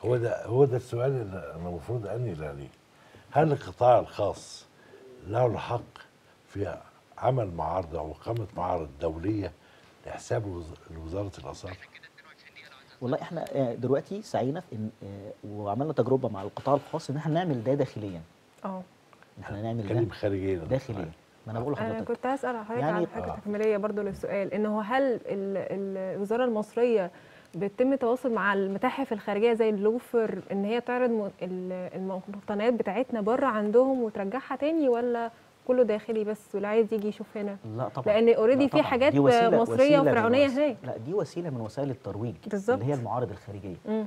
[SPEAKER 2] هو ده هو ده السؤال اللي أنا المفروض انقل عليه. هل القطاع الخاص له الحق في عمل معارض أو إقامة معارض دولية لحساب وز- وزاره الأثار؟
[SPEAKER 3] والله إحنا آه، دلوقتي سعينا في إن آه، وعملنا تجربة مع القطاع الخاص إن إحنا نعمل ده داخليا.
[SPEAKER 1] آه.
[SPEAKER 3] إن إحنا نعمل
[SPEAKER 2] نتكلم
[SPEAKER 3] ده
[SPEAKER 2] خارجيا.
[SPEAKER 3] داخليا. ما أنا بقول
[SPEAKER 1] أنا
[SPEAKER 3] لحضرتك.
[SPEAKER 1] كنت هسأل حضرتك
[SPEAKER 3] يعني-
[SPEAKER 1] عن حاجة
[SPEAKER 2] آه.
[SPEAKER 1] تكميلية برضو للسؤال ان هو هل ال- ال- الوزارة المصرية بيتم التواصل مع المتاحف الخارجية زي اللوفر إن هي تعرض م- ال- المقتنيات بتاعتنا بره عندهم وترجعها تاني ولا كله داخلي بس واللي عايز يجي يشوف هنا
[SPEAKER 3] لا طبعا
[SPEAKER 1] لأن
[SPEAKER 3] already
[SPEAKER 1] في. حاجات
[SPEAKER 3] وسيلة-
[SPEAKER 1] مصرية
[SPEAKER 3] وفرعونية
[SPEAKER 1] هناك
[SPEAKER 3] لا دي وسيلة من وسائل الترويج
[SPEAKER 1] بالظبط.
[SPEAKER 3] اللي هي المعارض الخارجية
[SPEAKER 1] مم.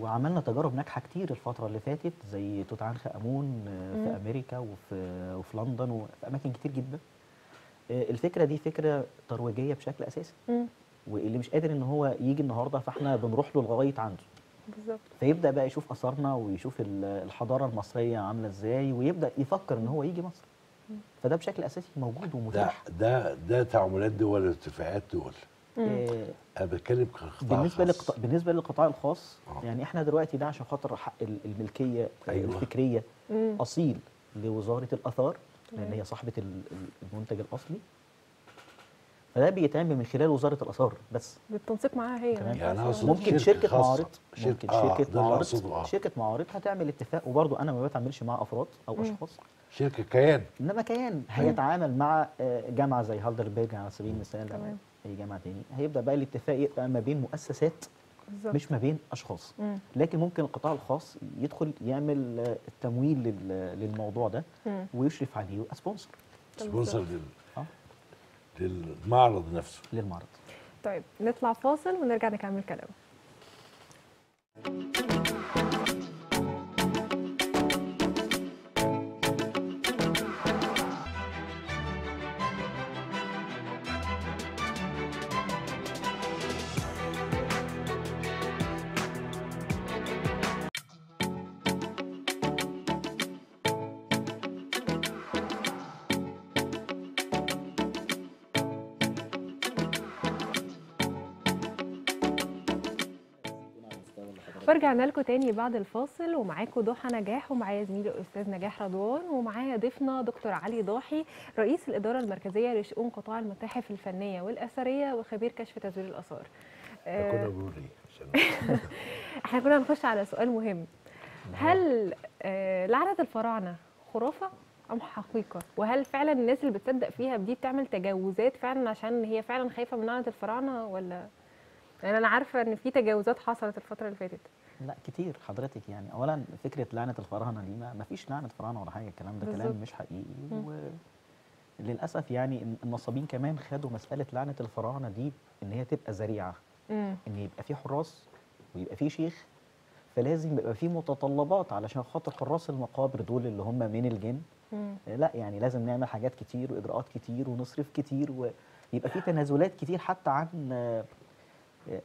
[SPEAKER 3] وعملنا تجارب ناجحة كتير الفترة اللي فاتت زي توت عنخ آمون آه،. في أمريكا وفي وفي لندن وفي أماكن كتير جدا آه، الفكرة دي فكرة ترويجية بشكل أساسي
[SPEAKER 1] مم.
[SPEAKER 3] واللي مش قادر إن هو يجي النهارده فإحنا بنروح له لغاية عنده
[SPEAKER 1] بالظبط
[SPEAKER 3] فيبدأ بقى يشوف آثارنا ويشوف ال- الحضارة المصرية عاملة إزاي ويبدأ يفكر إن هو يجي مصر فده بشكل أساسي موجود ومتاح
[SPEAKER 2] ده ده تعاملات دول واتفاقات دول.
[SPEAKER 3] آه،
[SPEAKER 2] أنا بتكلم كقطاع
[SPEAKER 3] بالنسبة
[SPEAKER 2] خاص.
[SPEAKER 3] للقطاع بالنسبة للقطاع الخاص
[SPEAKER 2] آه.
[SPEAKER 3] يعني إحنا دلوقتي ده عشان خاطر حق ال- الملكية
[SPEAKER 2] أيوة.
[SPEAKER 3] الفكرية
[SPEAKER 1] مم.
[SPEAKER 3] أصيل لوزارة الآثار
[SPEAKER 1] لأن.
[SPEAKER 3] هي صاحبة ال- ال- المنتج الأصلي فده بيتعمل من خلال وزارة الآثار بس
[SPEAKER 1] بالتنسيق معاها هي
[SPEAKER 3] تمام.
[SPEAKER 2] يعني
[SPEAKER 3] ممكن
[SPEAKER 2] شركة
[SPEAKER 3] شركة
[SPEAKER 2] خاصة.
[SPEAKER 3] معارض
[SPEAKER 2] شركة-
[SPEAKER 3] ممكن
[SPEAKER 2] آه،
[SPEAKER 3] شركه معارض
[SPEAKER 2] آه.
[SPEAKER 3] شركة معارض هتعمل اتفاق وبرضه أنا ما بتعاملش مع أفراد أو
[SPEAKER 1] مم.
[SPEAKER 3] أشخاص
[SPEAKER 2] شركة كيان
[SPEAKER 3] إنما كيان هيتعامل مع آه، جامعة زي هالدربيرج على سبيل المثال
[SPEAKER 1] تمام.
[SPEAKER 3] أي جامعة تاني هيبدأ بقى الاتفاق يبقى ما بين مؤسسات
[SPEAKER 1] بالظبط
[SPEAKER 3] مش ما بين أشخاص
[SPEAKER 1] مم.
[SPEAKER 3] لكن ممكن القطاع الخاص يدخل يعمل آه، التمويل لل- للموضوع ده
[SPEAKER 1] مم.
[SPEAKER 3] ويشرف عليه سبونسر
[SPEAKER 2] سبونسر.
[SPEAKER 3] آه.
[SPEAKER 2] للمعرض نفسه.
[SPEAKER 3] للمعرض.
[SPEAKER 1] طيب نطلع فاصل ونرجع نكمل كلام. ورجعنا لكم تاني بعد الفاصل ومعاكم ضحى نجاح ومعايا زميلي الأستاذ نجاح رضوان ومعايا ضيفنا دكتور علي ضاحي رئيس الإدارة المركزية لشؤون قطاع المتاحف الفنية والأثرية وخبير كشف تزوير
[SPEAKER 2] الآثار. كنا
[SPEAKER 1] آه،
[SPEAKER 2] بنقول إيه
[SPEAKER 1] إحنا كنا هنخش على سؤال مهم. هل آه، لعنة الفراعنة خرافة أم حقيقة؟ وهل فعلا الناس اللي بتصدق فيها دي بتعمل تجاوزات فعلا عشان هي فعلا خايفة من لعنة الفراعنة ولا؟ يعني أنا عارفة إن في تجاوزات حصلت الفترة اللي فاتت.
[SPEAKER 3] لا كتير حضرتك يعني. اولا فكرة لعنة الفراعنة دي ما فيش لعنة فراعنة ولا حاجة الكلام ده كلام. مش حقيقي.
[SPEAKER 1] مم.
[SPEAKER 3] وللاسف يعني النصابين كمان خدوا مسألة لعنة الفراعنة دي إن هي تبقى
[SPEAKER 1] ذريعة.
[SPEAKER 3] إن يبقى في حراس ويبقى في شيخ فلازم يبقى في متطلبات علشان خاطر حراس المقابر دول اللي هم من الجن.
[SPEAKER 1] امم
[SPEAKER 3] لا يعني لازم نعمل حاجات كتير وإجراءات كتير ونصرف كتير ويبقى في تنازلات كتير حتى عن آه،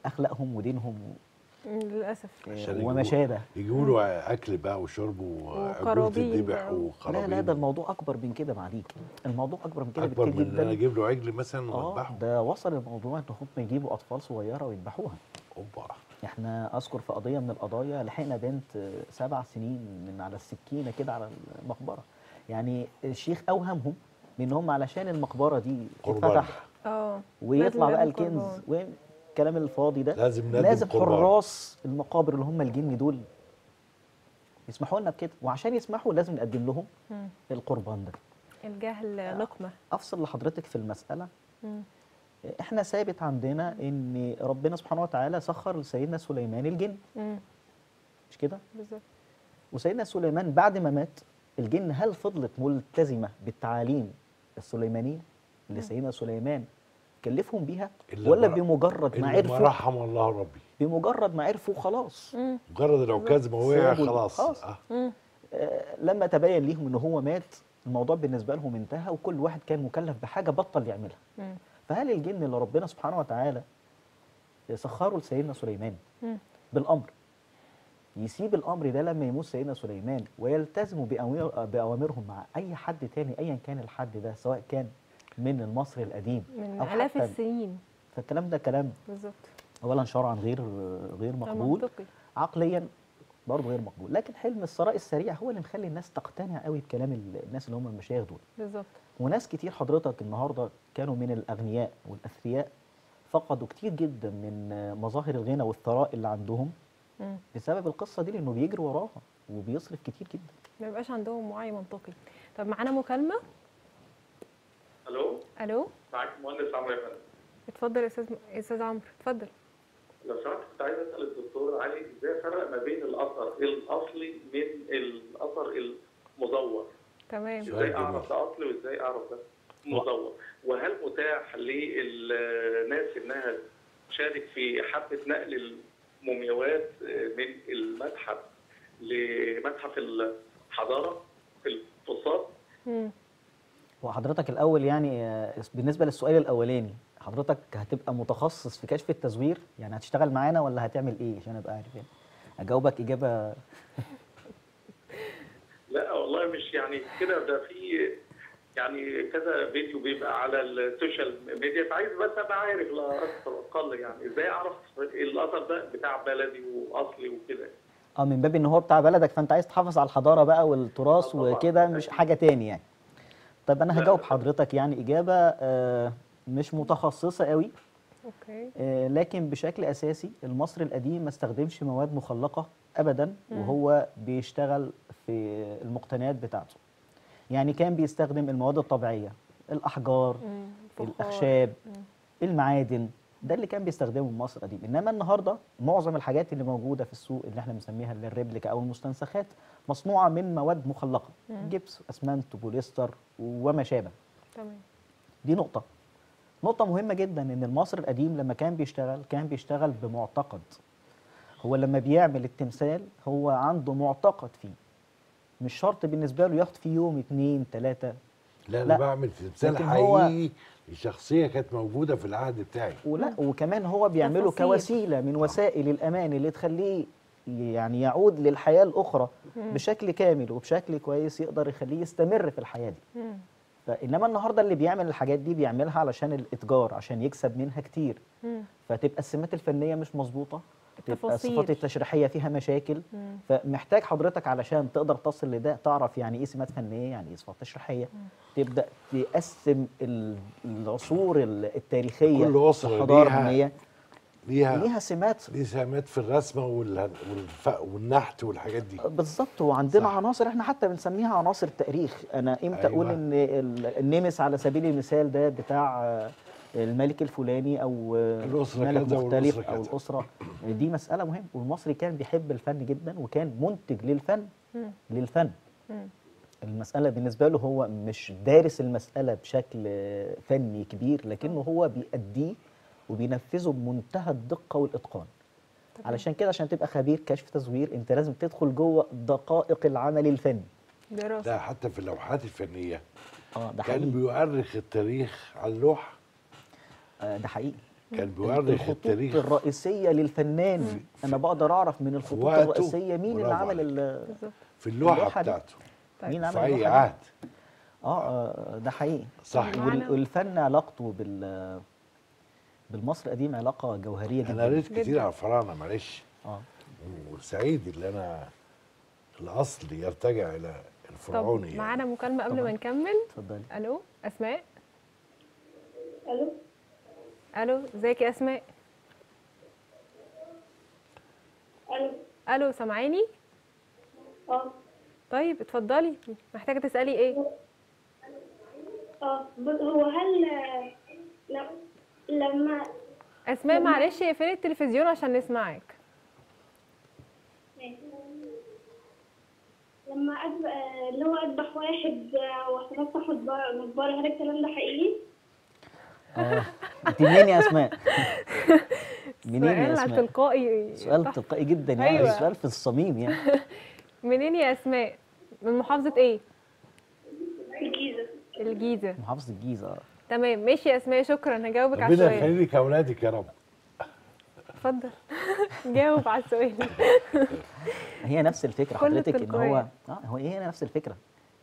[SPEAKER 3] أخلاقهم ودينهم
[SPEAKER 1] للأسف.
[SPEAKER 3] آه، وما شابه
[SPEAKER 2] يجيبوا له أكل بقى وشرب وعجول
[SPEAKER 1] وقرابين
[SPEAKER 2] تذبح
[SPEAKER 1] بقى.
[SPEAKER 3] لا
[SPEAKER 2] وقرابين
[SPEAKER 3] لا ده الموضوع أكبر من كده معليك الموضوع أكبر من كده أكبر
[SPEAKER 2] من إن
[SPEAKER 3] أنا
[SPEAKER 2] أجيب له عجل مثلا
[SPEAKER 3] آه
[SPEAKER 2] وأذبحه.
[SPEAKER 3] ده وصل الموضوع إن هم يجيبوا أطفال صغيرة ويذبحوها.
[SPEAKER 2] أوبا.
[SPEAKER 3] إحنا أذكر في قضية من القضايا لحقنا بنت آه، سبع سنين من على السكينة كده على المقبرة. يعني الشيخ اوهمهم بان هم علشان المقبرة دي. اتفتح
[SPEAKER 1] آه
[SPEAKER 3] ويطلع بقى الكنز
[SPEAKER 1] قربان.
[SPEAKER 3] والكلام الفاضي ده
[SPEAKER 2] لازم
[SPEAKER 3] لازم. حراس المقابر اللي هم الجن دول يسمحوا لنا بكده وعشان يسمحوا لازم نقدم لهم
[SPEAKER 1] مم.
[SPEAKER 3] القربان ده
[SPEAKER 1] الجهل لقمة
[SPEAKER 3] أفصل لحضرتك في المسألة
[SPEAKER 1] مم.
[SPEAKER 3] إحنا ثابت عندنا إن ربنا سبحانه وتعالى سخر لسيدنا سليمان الجن
[SPEAKER 1] مم.
[SPEAKER 3] مش كده
[SPEAKER 1] بالظبط
[SPEAKER 3] وسيدنا سليمان بعد ما مات الجن هل فضلت ملتزمة بالتعاليم السليمانيه اللي سيدنا سليمان كلفهم بيها ولا بمجرد ما
[SPEAKER 2] إلا ما
[SPEAKER 3] عرفوا
[SPEAKER 2] رحم الله ربي
[SPEAKER 3] بمجرد ما عرفوا خلاص
[SPEAKER 1] مم.
[SPEAKER 2] مجرد العكاز ما وقع خلاص
[SPEAKER 3] خلاص.
[SPEAKER 2] آه.
[SPEAKER 3] آه، لما تبين ليهم إن هو مات الموضوع بالنسبة لهم انتهى وكل واحد كان مكلف بحاجة بطل يعملها
[SPEAKER 1] مم.
[SPEAKER 3] فهل الجن اللي ربنا سبحانه وتعالى سخره لسيدنا سليمان
[SPEAKER 1] مم.
[SPEAKER 3] بالأمر يسيب الأمر ده لما يموت سيدنا سليمان ويلتزموا بأوامر- بأوامرهم مع أي حد تاني ايا كان الحد ده سواء كان من المصري القديم.
[SPEAKER 1] من
[SPEAKER 3] حتى
[SPEAKER 1] السنين.
[SPEAKER 3] فالكلام ده كلام
[SPEAKER 1] بالظبط.
[SPEAKER 3] اولا شرعا غير غير مقبول.
[SPEAKER 1] منطقي.
[SPEAKER 3] عقليا برضه غير مقبول. لكن حلم الثراء السريع هو اللي مخلي الناس تقتنع قوي بكلام ال- الناس اللي هم المشايخ دول.
[SPEAKER 1] بالظبط.
[SPEAKER 3] وناس كتير حضرتك النهارده كانوا من الأغنياء والأثرياء فقدوا كتير جدا من مظاهر الغنى والثراء اللي عندهم
[SPEAKER 1] مم.
[SPEAKER 3] بسبب القصة دي لأنه بيجري وراها وبيصرف كتير جدا.
[SPEAKER 1] ما يبقاش عندهم وعي منطقي. طب معانا مكالمة؟
[SPEAKER 4] ألو
[SPEAKER 1] ألو
[SPEAKER 4] معاك مهندس عمرو يا فندم
[SPEAKER 1] اتفضل يا أستاذ أستاذ عمرو اتفضل.
[SPEAKER 4] لو سمحت كنت عايز أسأل الدكتور علي إزاي افرق ما بين الأثر الأصلي من الأثر المزور؟
[SPEAKER 1] تمام.
[SPEAKER 2] إزاي.
[SPEAKER 4] أعرف ده أصلي وإزاي أعرف ده مزور؟ وهل متاح للناس إنها تشارك في حفلة نقل المومياوات من المتحف لمتحف الحضارة في الفسطاط
[SPEAKER 1] مم.
[SPEAKER 3] وحضرتك الأول يعني آه، بالنسبة للسؤال الأولاني حضرتك هتبقى متخصص في كشف التزوير؟ يعني هتشتغل معانا ولا هتعمل إيه؟ عشان أبقى عارف يعني. أجاوبك إجابة
[SPEAKER 4] لا والله مش يعني كده. ده في يعني كذا فيديو بيبقى على السوشيال ميديا فعايز بس أبقى عارف لا أكثر واقل يعني. إزاي أعرف الأثر ده بتاع بلدي وأصلي وكده؟
[SPEAKER 3] آه من باب إن هو بتاع بلدك فأنت عايز تحافظ على الحضارة بقى والتراث
[SPEAKER 4] آه.
[SPEAKER 3] وكده مش حاجة تاني يعني. طب
[SPEAKER 4] أنا
[SPEAKER 3] هجاوب. حضرتك يعني إجابة آه، مش متخصصة قوي
[SPEAKER 1] أوكي
[SPEAKER 3] آه، لكن بشكل أساسي المصري القديم ما استخدمش مواد مخلقة ابدا وهو بيشتغل في المقتنيات بتاعته يعني كان بيستخدم المواد
[SPEAKER 1] الطبيعية
[SPEAKER 3] الأحجار.
[SPEAKER 1] الأخشاب.
[SPEAKER 3] المعادن ده اللي كان بيستخدمه مصر القديم إنما النهارده معظم الحاجات اللي موجودة في السوق اللي إحنا بنسميها الريبليكا أو المستنسخات مصنوعة من مواد مخلقة.
[SPEAKER 1] مم.
[SPEAKER 3] جبس أسمنت بوليستر وما شابه.
[SPEAKER 1] تمام.
[SPEAKER 3] دي نقطة. نقطة مهمة جدا إن المصري القديم لما كان بيشتغل كان بيشتغل بمعتقد. هو لما بيعمل التمثال هو عنده معتقد فيه. مش شرط بالنسبة له ياخد فيه يوم اتنين تلاتة.
[SPEAKER 2] لا
[SPEAKER 3] لا.
[SPEAKER 2] أنا بعمل تمثال حقيقي لشخصيه كانت موجودة في العهد بتاعي
[SPEAKER 3] ولا وكمان هو بيعمله. كوسيلة من وسائل الأمان اللي تخليه يعني يعود للحياة الأخرى بشكل كامل وبشكل كويس يقدر يخليه يستمر في الحياة دي
[SPEAKER 1] مم.
[SPEAKER 3] فإنما النهاردة اللي بيعمل الحاجات دي بيعملها علشان الإتجار عشان يكسب منها كتير
[SPEAKER 1] مم.
[SPEAKER 3] فتبقى السمات الفنية مش مظبوطة تبقى
[SPEAKER 1] التفاصيل.
[SPEAKER 3] الصفات التشريحية فيها مشاكل
[SPEAKER 1] مم.
[SPEAKER 3] فمحتاج حضرتك علشان تقدر تصل لده تعرف يعني إيه سمات فنية يعني إيه صفات تشريحية تبدأ تقسم ال- العصور ال- التاريخية
[SPEAKER 2] كل
[SPEAKER 3] الحضاره
[SPEAKER 2] ليها- ليها
[SPEAKER 3] ليها سمات
[SPEAKER 2] ليه سمات في الرسمه. والنحت والحاجات دي
[SPEAKER 3] بالظبط وعندنا
[SPEAKER 2] صح.
[SPEAKER 3] عناصر إحنا حتى بنسميها عناصر تاريخ أنا إمتى أقول
[SPEAKER 2] أيوة.
[SPEAKER 3] إن ال- النمس على سبيل المثال ده بتاع الملك الفلاني أو
[SPEAKER 2] الأسرة
[SPEAKER 3] ملك
[SPEAKER 2] كذا
[SPEAKER 3] مختلف
[SPEAKER 2] والأسرة
[SPEAKER 3] أو
[SPEAKER 2] كذا.
[SPEAKER 3] الأسرة. دي مسألة مهمة. والمصري كان بيحب الفن جدا وكان منتج للفن. للفن. المسألة بالنسبة له هو مش دارس المسألة بشكل فني كبير لكنه هو بيأديه وبينفذه بمنتهى الدقة والإتقان.
[SPEAKER 1] تمام.
[SPEAKER 3] علشان كده عشان تبقى خبير كشف تزوير انت لازم تدخل جوه دقائق العمل الفني.
[SPEAKER 1] دراسة.
[SPEAKER 2] ده حتى في اللوحات الفنية.
[SPEAKER 3] آه ده
[SPEAKER 2] كان
[SPEAKER 3] حقيقي.
[SPEAKER 2] بيؤرخ التاريخ على اللوحة.
[SPEAKER 3] آه ده حقيقي.
[SPEAKER 2] كان
[SPEAKER 3] الخطوط
[SPEAKER 2] التاريخ.
[SPEAKER 3] الرئيسية للفنان. أنا بقدر أعرف من الخطوط
[SPEAKER 2] وقته.
[SPEAKER 3] الرئيسية مين اللي عمل
[SPEAKER 2] في
[SPEAKER 3] اللوحة اللوحة.
[SPEAKER 2] بتاعته.
[SPEAKER 1] طيب.
[SPEAKER 3] مين عمل
[SPEAKER 2] في
[SPEAKER 3] أي؟
[SPEAKER 2] عهد.
[SPEAKER 3] آه آه، ده حقيقي.
[SPEAKER 2] صح.
[SPEAKER 1] طب
[SPEAKER 3] وال-
[SPEAKER 1] معانا-
[SPEAKER 3] والفن علاقته بال بالمصري القديم علاقة جوهرية
[SPEAKER 2] أنا
[SPEAKER 3] جدا.
[SPEAKER 2] قريت كتير. على الفراعنه معلش.
[SPEAKER 3] آه.
[SPEAKER 2] وسعيد اللي أنا الأصل يرتجع إلى
[SPEAKER 1] طب
[SPEAKER 2] الفرعوني
[SPEAKER 1] معانا
[SPEAKER 2] يعني.
[SPEAKER 1] مكالمة قبل ما
[SPEAKER 3] طبعاً.
[SPEAKER 1] نكمل.
[SPEAKER 3] اتفضلي.
[SPEAKER 1] ألو أسماء؟
[SPEAKER 5] ألو؟
[SPEAKER 1] ألو ازيك يا اسماء؟
[SPEAKER 5] ألو.
[SPEAKER 1] ألو سامعاني؟
[SPEAKER 5] آه.
[SPEAKER 1] طيب اتفضلي. محتاجة تسألي
[SPEAKER 5] إيه؟ آه هو هل لما
[SPEAKER 1] اسماء معلش اقفلي التلفزيون عشان نسمعك؟
[SPEAKER 5] لما أذبح اللي هو أذبح واحد آه، مقبرة هل الكلام ده حقيقي؟
[SPEAKER 3] آه، انت منين يا أسماء؟ منين يا
[SPEAKER 1] سؤال
[SPEAKER 3] أسماء؟
[SPEAKER 1] تلقائي
[SPEAKER 3] سؤال. تلقائي جدا يعني
[SPEAKER 1] أيوة.
[SPEAKER 3] سؤال في الصميم يعني
[SPEAKER 1] منين يا أسماء من محافظة
[SPEAKER 5] إيه الجيزة
[SPEAKER 1] الجيزة
[SPEAKER 3] محافظة الجيزة آه.
[SPEAKER 1] تمام ماشي يا أسماء شكرا هجاوبك على
[SPEAKER 2] ربنا
[SPEAKER 1] السؤال
[SPEAKER 2] يخلي لك اولادك يا رب
[SPEAKER 1] اتفضل جاوب على السؤال
[SPEAKER 3] هي نفس
[SPEAKER 1] الفكرة
[SPEAKER 3] حضرتك إن هو. آه هو هي نفس الفكرة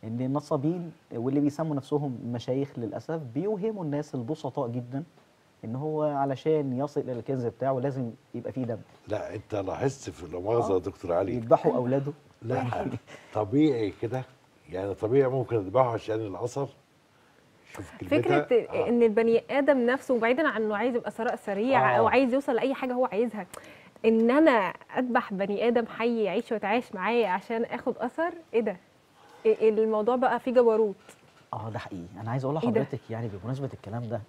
[SPEAKER 3] إن النصابين واللي بيسموا نفسهم مشايخ للأسف بيوهموا الناس البسطاء جدا إن هو علشان يصل إلى الكنز بتاعه لازم يبقى فيه دم.
[SPEAKER 2] لا أنت لاحظت في لا مؤاخذه يا دكتور علي؟
[SPEAKER 3] يذبحوا أولاده؟
[SPEAKER 2] لا طبيعي كده. يعني طبيعي ممكن اذبحه عشان الأثر.
[SPEAKER 1] فكرة
[SPEAKER 2] آه.
[SPEAKER 1] إن البني آدم نفسه بعيدا عن إنه عايز يبقى ثراء سريع
[SPEAKER 2] آه.
[SPEAKER 1] أو عايز يوصل لأي حاجة هو عايزها إن أنا أذبح بني آدم حي يعيش ويتعايش معايا عشان آخد أثر إيه ده؟ الموضوع بقى فيه جبروت
[SPEAKER 3] آه ده حقيقي أنا عايز أقول
[SPEAKER 1] إيه؟
[SPEAKER 3] لحضرتك يعني بمناسبة الكلام ده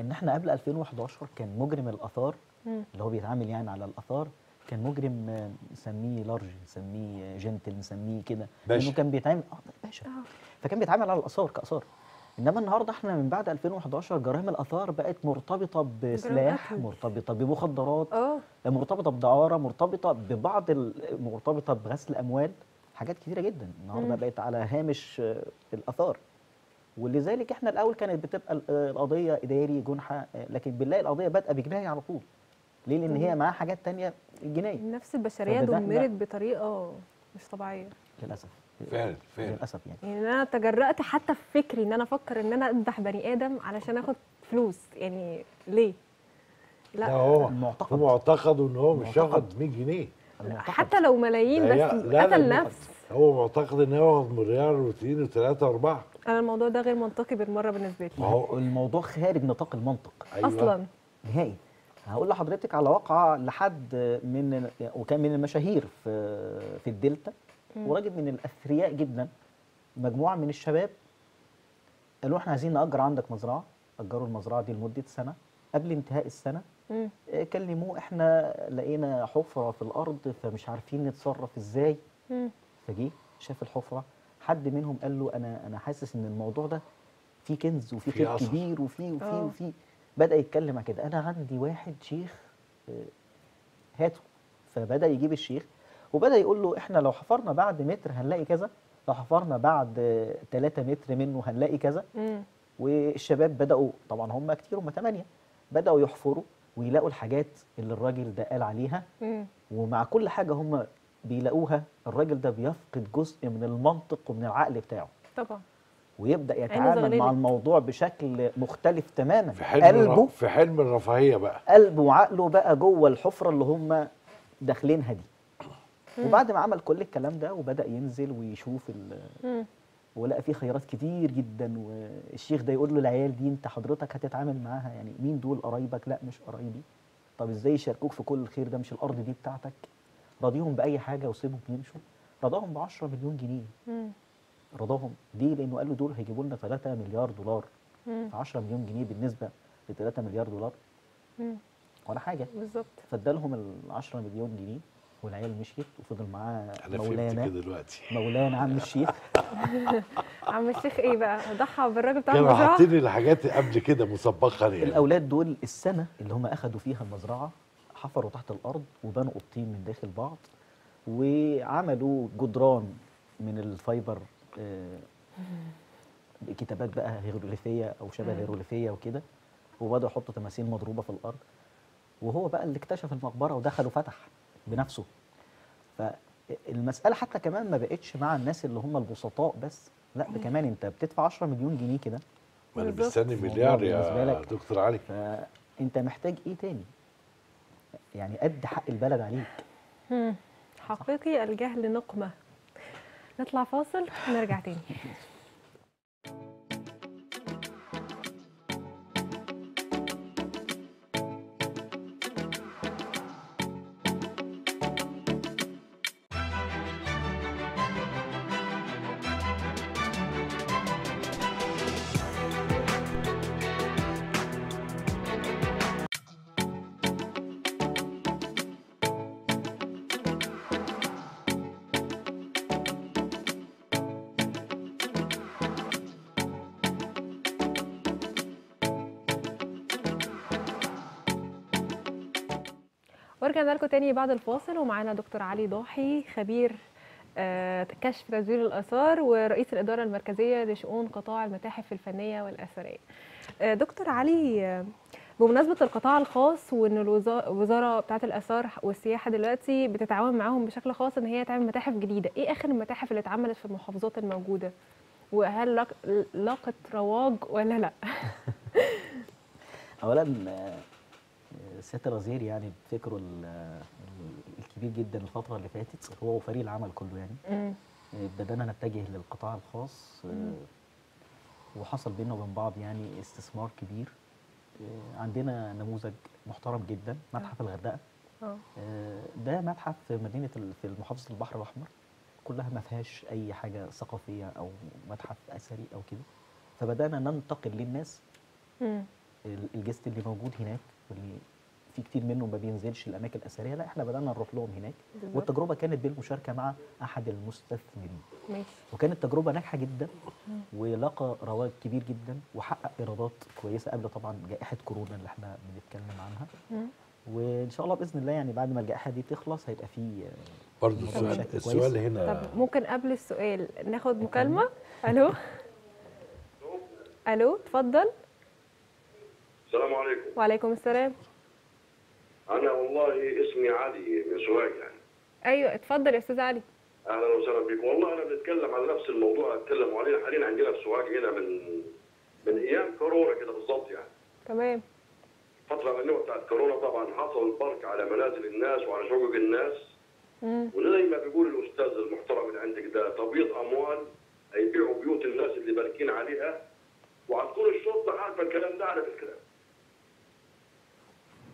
[SPEAKER 3] إن إحنا قبل 2011 كان مجرم الآثار
[SPEAKER 1] مم.
[SPEAKER 3] اللي هو بيتعامل يعني على الآثار كان مجرم آه، نسميه لارج نسميه جنتل نسميه كده. لأنه كان بيتعامل آه باشا
[SPEAKER 1] آه.
[SPEAKER 3] فكان بيتعامل على الآثار كآثار إنما النهارده إحنا من بعد 2011 جرائم الآثار بقت مرتبطة بسلاح. مرتبطة بمخدرات
[SPEAKER 1] آه
[SPEAKER 3] مرتبطة بدعارة مرتبطة ببعض مرتبطة بغسل أموال حاجات كتيرة جدا. النهارده. بقت على هامش آه، الآثار. ولذلك إحنا الأول كانت بتبقى آه، القضية إداري جنحة آه، لكن بنلاقي القضية بادئة بجناية على طول. ليه؟ لأن هي معاها حاجات تانية جناية.
[SPEAKER 1] النفس
[SPEAKER 3] البشرية
[SPEAKER 1] دمرت بطريقة مش طبيعية.
[SPEAKER 3] للأسف.
[SPEAKER 2] فعلا فعلا.
[SPEAKER 3] للأسف يعني.
[SPEAKER 1] يعني أنا تجرأت حتى في فكري إن أنا أفكر إن أنا أذبح بني آدم علشان آخد فلوس. يعني ليه؟
[SPEAKER 2] لا.
[SPEAKER 1] لا
[SPEAKER 2] هو
[SPEAKER 3] المعتقد.
[SPEAKER 2] هو معتقد إن هو مش
[SPEAKER 3] معتقد.
[SPEAKER 2] ياخد 100 جنيه.
[SPEAKER 1] حتى لو ملايين بس
[SPEAKER 2] هي- لا، لا،
[SPEAKER 1] قتل نفس.
[SPEAKER 2] هو معتقد إن هو مليار واثنين وثلاثه وأربعة.
[SPEAKER 1] أنا الموضوع ده غير منطقي بالمرة بالنسبة لي.
[SPEAKER 2] ما هو
[SPEAKER 3] الموضوع خارج نطاق المنطق.
[SPEAKER 2] أيوة.
[SPEAKER 1] أصلا.
[SPEAKER 3] نهائي. هقول لحضرتك على واقعة لحد من وكان من المشاهير في في الدلتا وراجل من الأثرياء جدا مجموعة من الشباب قالوا إحنا عايزين نأجر عندك مزرعة. أجروا المزرعة دي لمدة سنة قبل انتهاء السنة.
[SPEAKER 1] مم.
[SPEAKER 3] آه، كلموه إحنا لقينا حفرة في الأرض فمش عارفين نتصرف إزاي
[SPEAKER 1] مم.
[SPEAKER 3] فجه شاف الحفرة حد منهم قال له أنا أنا حاسس إن الموضوع ده فيه كنز وفيه
[SPEAKER 2] فيه
[SPEAKER 3] خير. كبير وفيه وفيه
[SPEAKER 1] آه.
[SPEAKER 3] وفيه بدأ يتكلم عن كده أنا عندي واحد شيخ آه، هاته فبدأ يجيب الشيخ وبدأ يقول له إحنا لو حفرنا بعد متر هنلاقي كذا لو حفرنا بعد 3 متر منه هنلاقي كذا
[SPEAKER 1] مم.
[SPEAKER 3] والشباب بدأوا طبعا هم كتير هم ثمانيه بدأوا يحفروا ويلاقوا الحاجات اللي الراجل ده قال عليها.
[SPEAKER 1] مم.
[SPEAKER 3] ومع كل حاجة هم بيلاقوها الراجل ده بيفقد جزء من المنطق ومن العقل بتاعه.
[SPEAKER 1] طبعا.
[SPEAKER 3] ويبدأ يتعامل. مع الموضوع بشكل مختلف تماما.
[SPEAKER 2] في حلم
[SPEAKER 3] قلبه
[SPEAKER 2] في حلم الرفاهية بقى.
[SPEAKER 3] قلبه وعقله بقى جوه الحفرة اللي هم داخلينها دي. وبعد ما عمل كل الكلام ده وبدأ ينزل ويشوف ال-. ولقى فيه خيارات كتير جدا والشيخ ده يقول له العيال دي أنت حضرتك هتتعامل معاها يعني مين دول قرايبك؟ لا مش قرايبي. طب إزاي يشاركوك في كل الخير ده؟ مش الأرض دي بتاعتك؟ راضيهم بأي حاجة وسيبهم يمشوا. رضاهم ب 10 مليون جنيه. رضاهم. ليه؟ لأنه قال له دول هيجيبوا لنا 3 مليار دولار.
[SPEAKER 1] مم.
[SPEAKER 3] 10 مليون جنيه بالنسبة ل 3 مليار دولار. ولا حاجة.
[SPEAKER 1] بالظبط.
[SPEAKER 3] فادالهم ال 10 مليون جنيه. والعيال مشيت وفضل معاه مولانا.
[SPEAKER 2] كده دلوقتي.
[SPEAKER 3] مولانا عم الشيخ
[SPEAKER 1] عم الشيخ إيه بقى؟ ضحى بالراجل بتاع
[SPEAKER 2] كانوا
[SPEAKER 1] المزرعة؟
[SPEAKER 2] حاطين الحاجات قبل كده مسبقا يعني
[SPEAKER 3] الأولاد دول السنة اللي هم اخذوا فيها المزرعة حفروا تحت الأرض وبنوا أوضتين من داخل بعض وعملوا جدران من الفايبر آه، كتابات بقى هيروغليفية أو شبه هيروغليفية وكده. وبدأوا يحطوا تماثيل مضروبة في الأرض. وهو بقى اللي اكتشف المقبرة ودخل وفتح بنفسه. فالمساله حتى كمان ما بقتش مع الناس اللي هم البسطاء بس لا ده كمان انت بتدفع 10 مليون جنيه كده.
[SPEAKER 2] ما
[SPEAKER 1] أنا.
[SPEAKER 2] مستني مليار يا. دكتور علي.
[SPEAKER 3] فانت محتاج إيه تاني؟ يعني قد حق البلد عليك.
[SPEAKER 1] حقيقي الجهل نقمة. نطلع فاصل ونرجع تاني. ورجعنا لكم تاني بعد الفاصل ومعانا دكتور علي ضاحي خبير آه، كشف تزوير الآثار ورئيس الإدارة المركزية لشؤون قطاع المتاحف الفنية والأثرية. آه، دكتور علي آه، بمناسبة القطاع الخاص وإن الوزا- الوزارة بتاعة الآثار والسياحة دلوقتي بتتعاون معاهم بشكل خاص إن هي تعمل متاحف جديدة إيه آخر المتاحف اللي اتعملت في المحافظات الموجودة؟ وهل لاق- لاقت رواج ولا لأ؟
[SPEAKER 3] اولا آه، آه، سياده الوزير يعني بفكره ال- آه، الكبير جدا الفترة اللي فاتت هو وفريق العمل كله يعني. آه، بدانا نتجه للقطاع الخاص آه، وحصل بيننا وبين بعض يعني استثمار كبير. آه، عندنا نموذج محترم جدا متحف الغردقة.
[SPEAKER 1] آه.
[SPEAKER 3] آه، ده متحف في مدينة في محافظة البحر الأحمر. كلها ما فيهاش أي حاجة ثقافية أو متحف أثري أو كده. فبدأنا ننتقل للناس. الجست اللي موجود هناك واللي في كتير منه ما بينزلش الأماكن الأثرية لا إحنا بدأنا نروح لهم هناك.
[SPEAKER 1] بالظبط.
[SPEAKER 3] والتجربة كانت بالمشاركة مع أحد المستثمرين.
[SPEAKER 1] ماشي.
[SPEAKER 3] وكانت تجربة ناجحة جدا ولقى رواج كبير جدا وحقق إيرادات كويسة قبل طبعا جائحة كورونا اللي إحنا بنتكلم عنها.
[SPEAKER 1] مم.
[SPEAKER 3] وإن شاء الله بإذن الله يعني بعد ما الجائحة دي تخلص هيبقى في
[SPEAKER 2] برضه. السؤال السؤال. هنا
[SPEAKER 1] طب ممكن قبل السؤال ناخد مكالمة؟ ألو؟ ألو اتفضل.
[SPEAKER 6] السلام عليكم.
[SPEAKER 1] وعليكم السلام.
[SPEAKER 6] أنا والله اسمي علي من سوهاج يعني.
[SPEAKER 1] أيوه اتفضل يا أستاذ علي.
[SPEAKER 6] أهلا وسهلا بكم. والله أنا بنتكلم على نفس الموضوع اللي اتكلموا عليه حاليا عندنا في سوهاج هنا من من أيام كورونا كده بالظبط يعني.
[SPEAKER 1] تمام.
[SPEAKER 6] الفترة الأولانية بتاعت كورونا طبعا حصل البرك على منازل الناس وعلى شقق الناس.
[SPEAKER 1] مم.
[SPEAKER 6] وزي ما بيقول الأستاذ المحترم اللي عندك ده تبييض أموال هيبيعوا بيوت الناس اللي باركين عليها. وهتكون الشرطة عارفة الكلام ده عارف الكلام.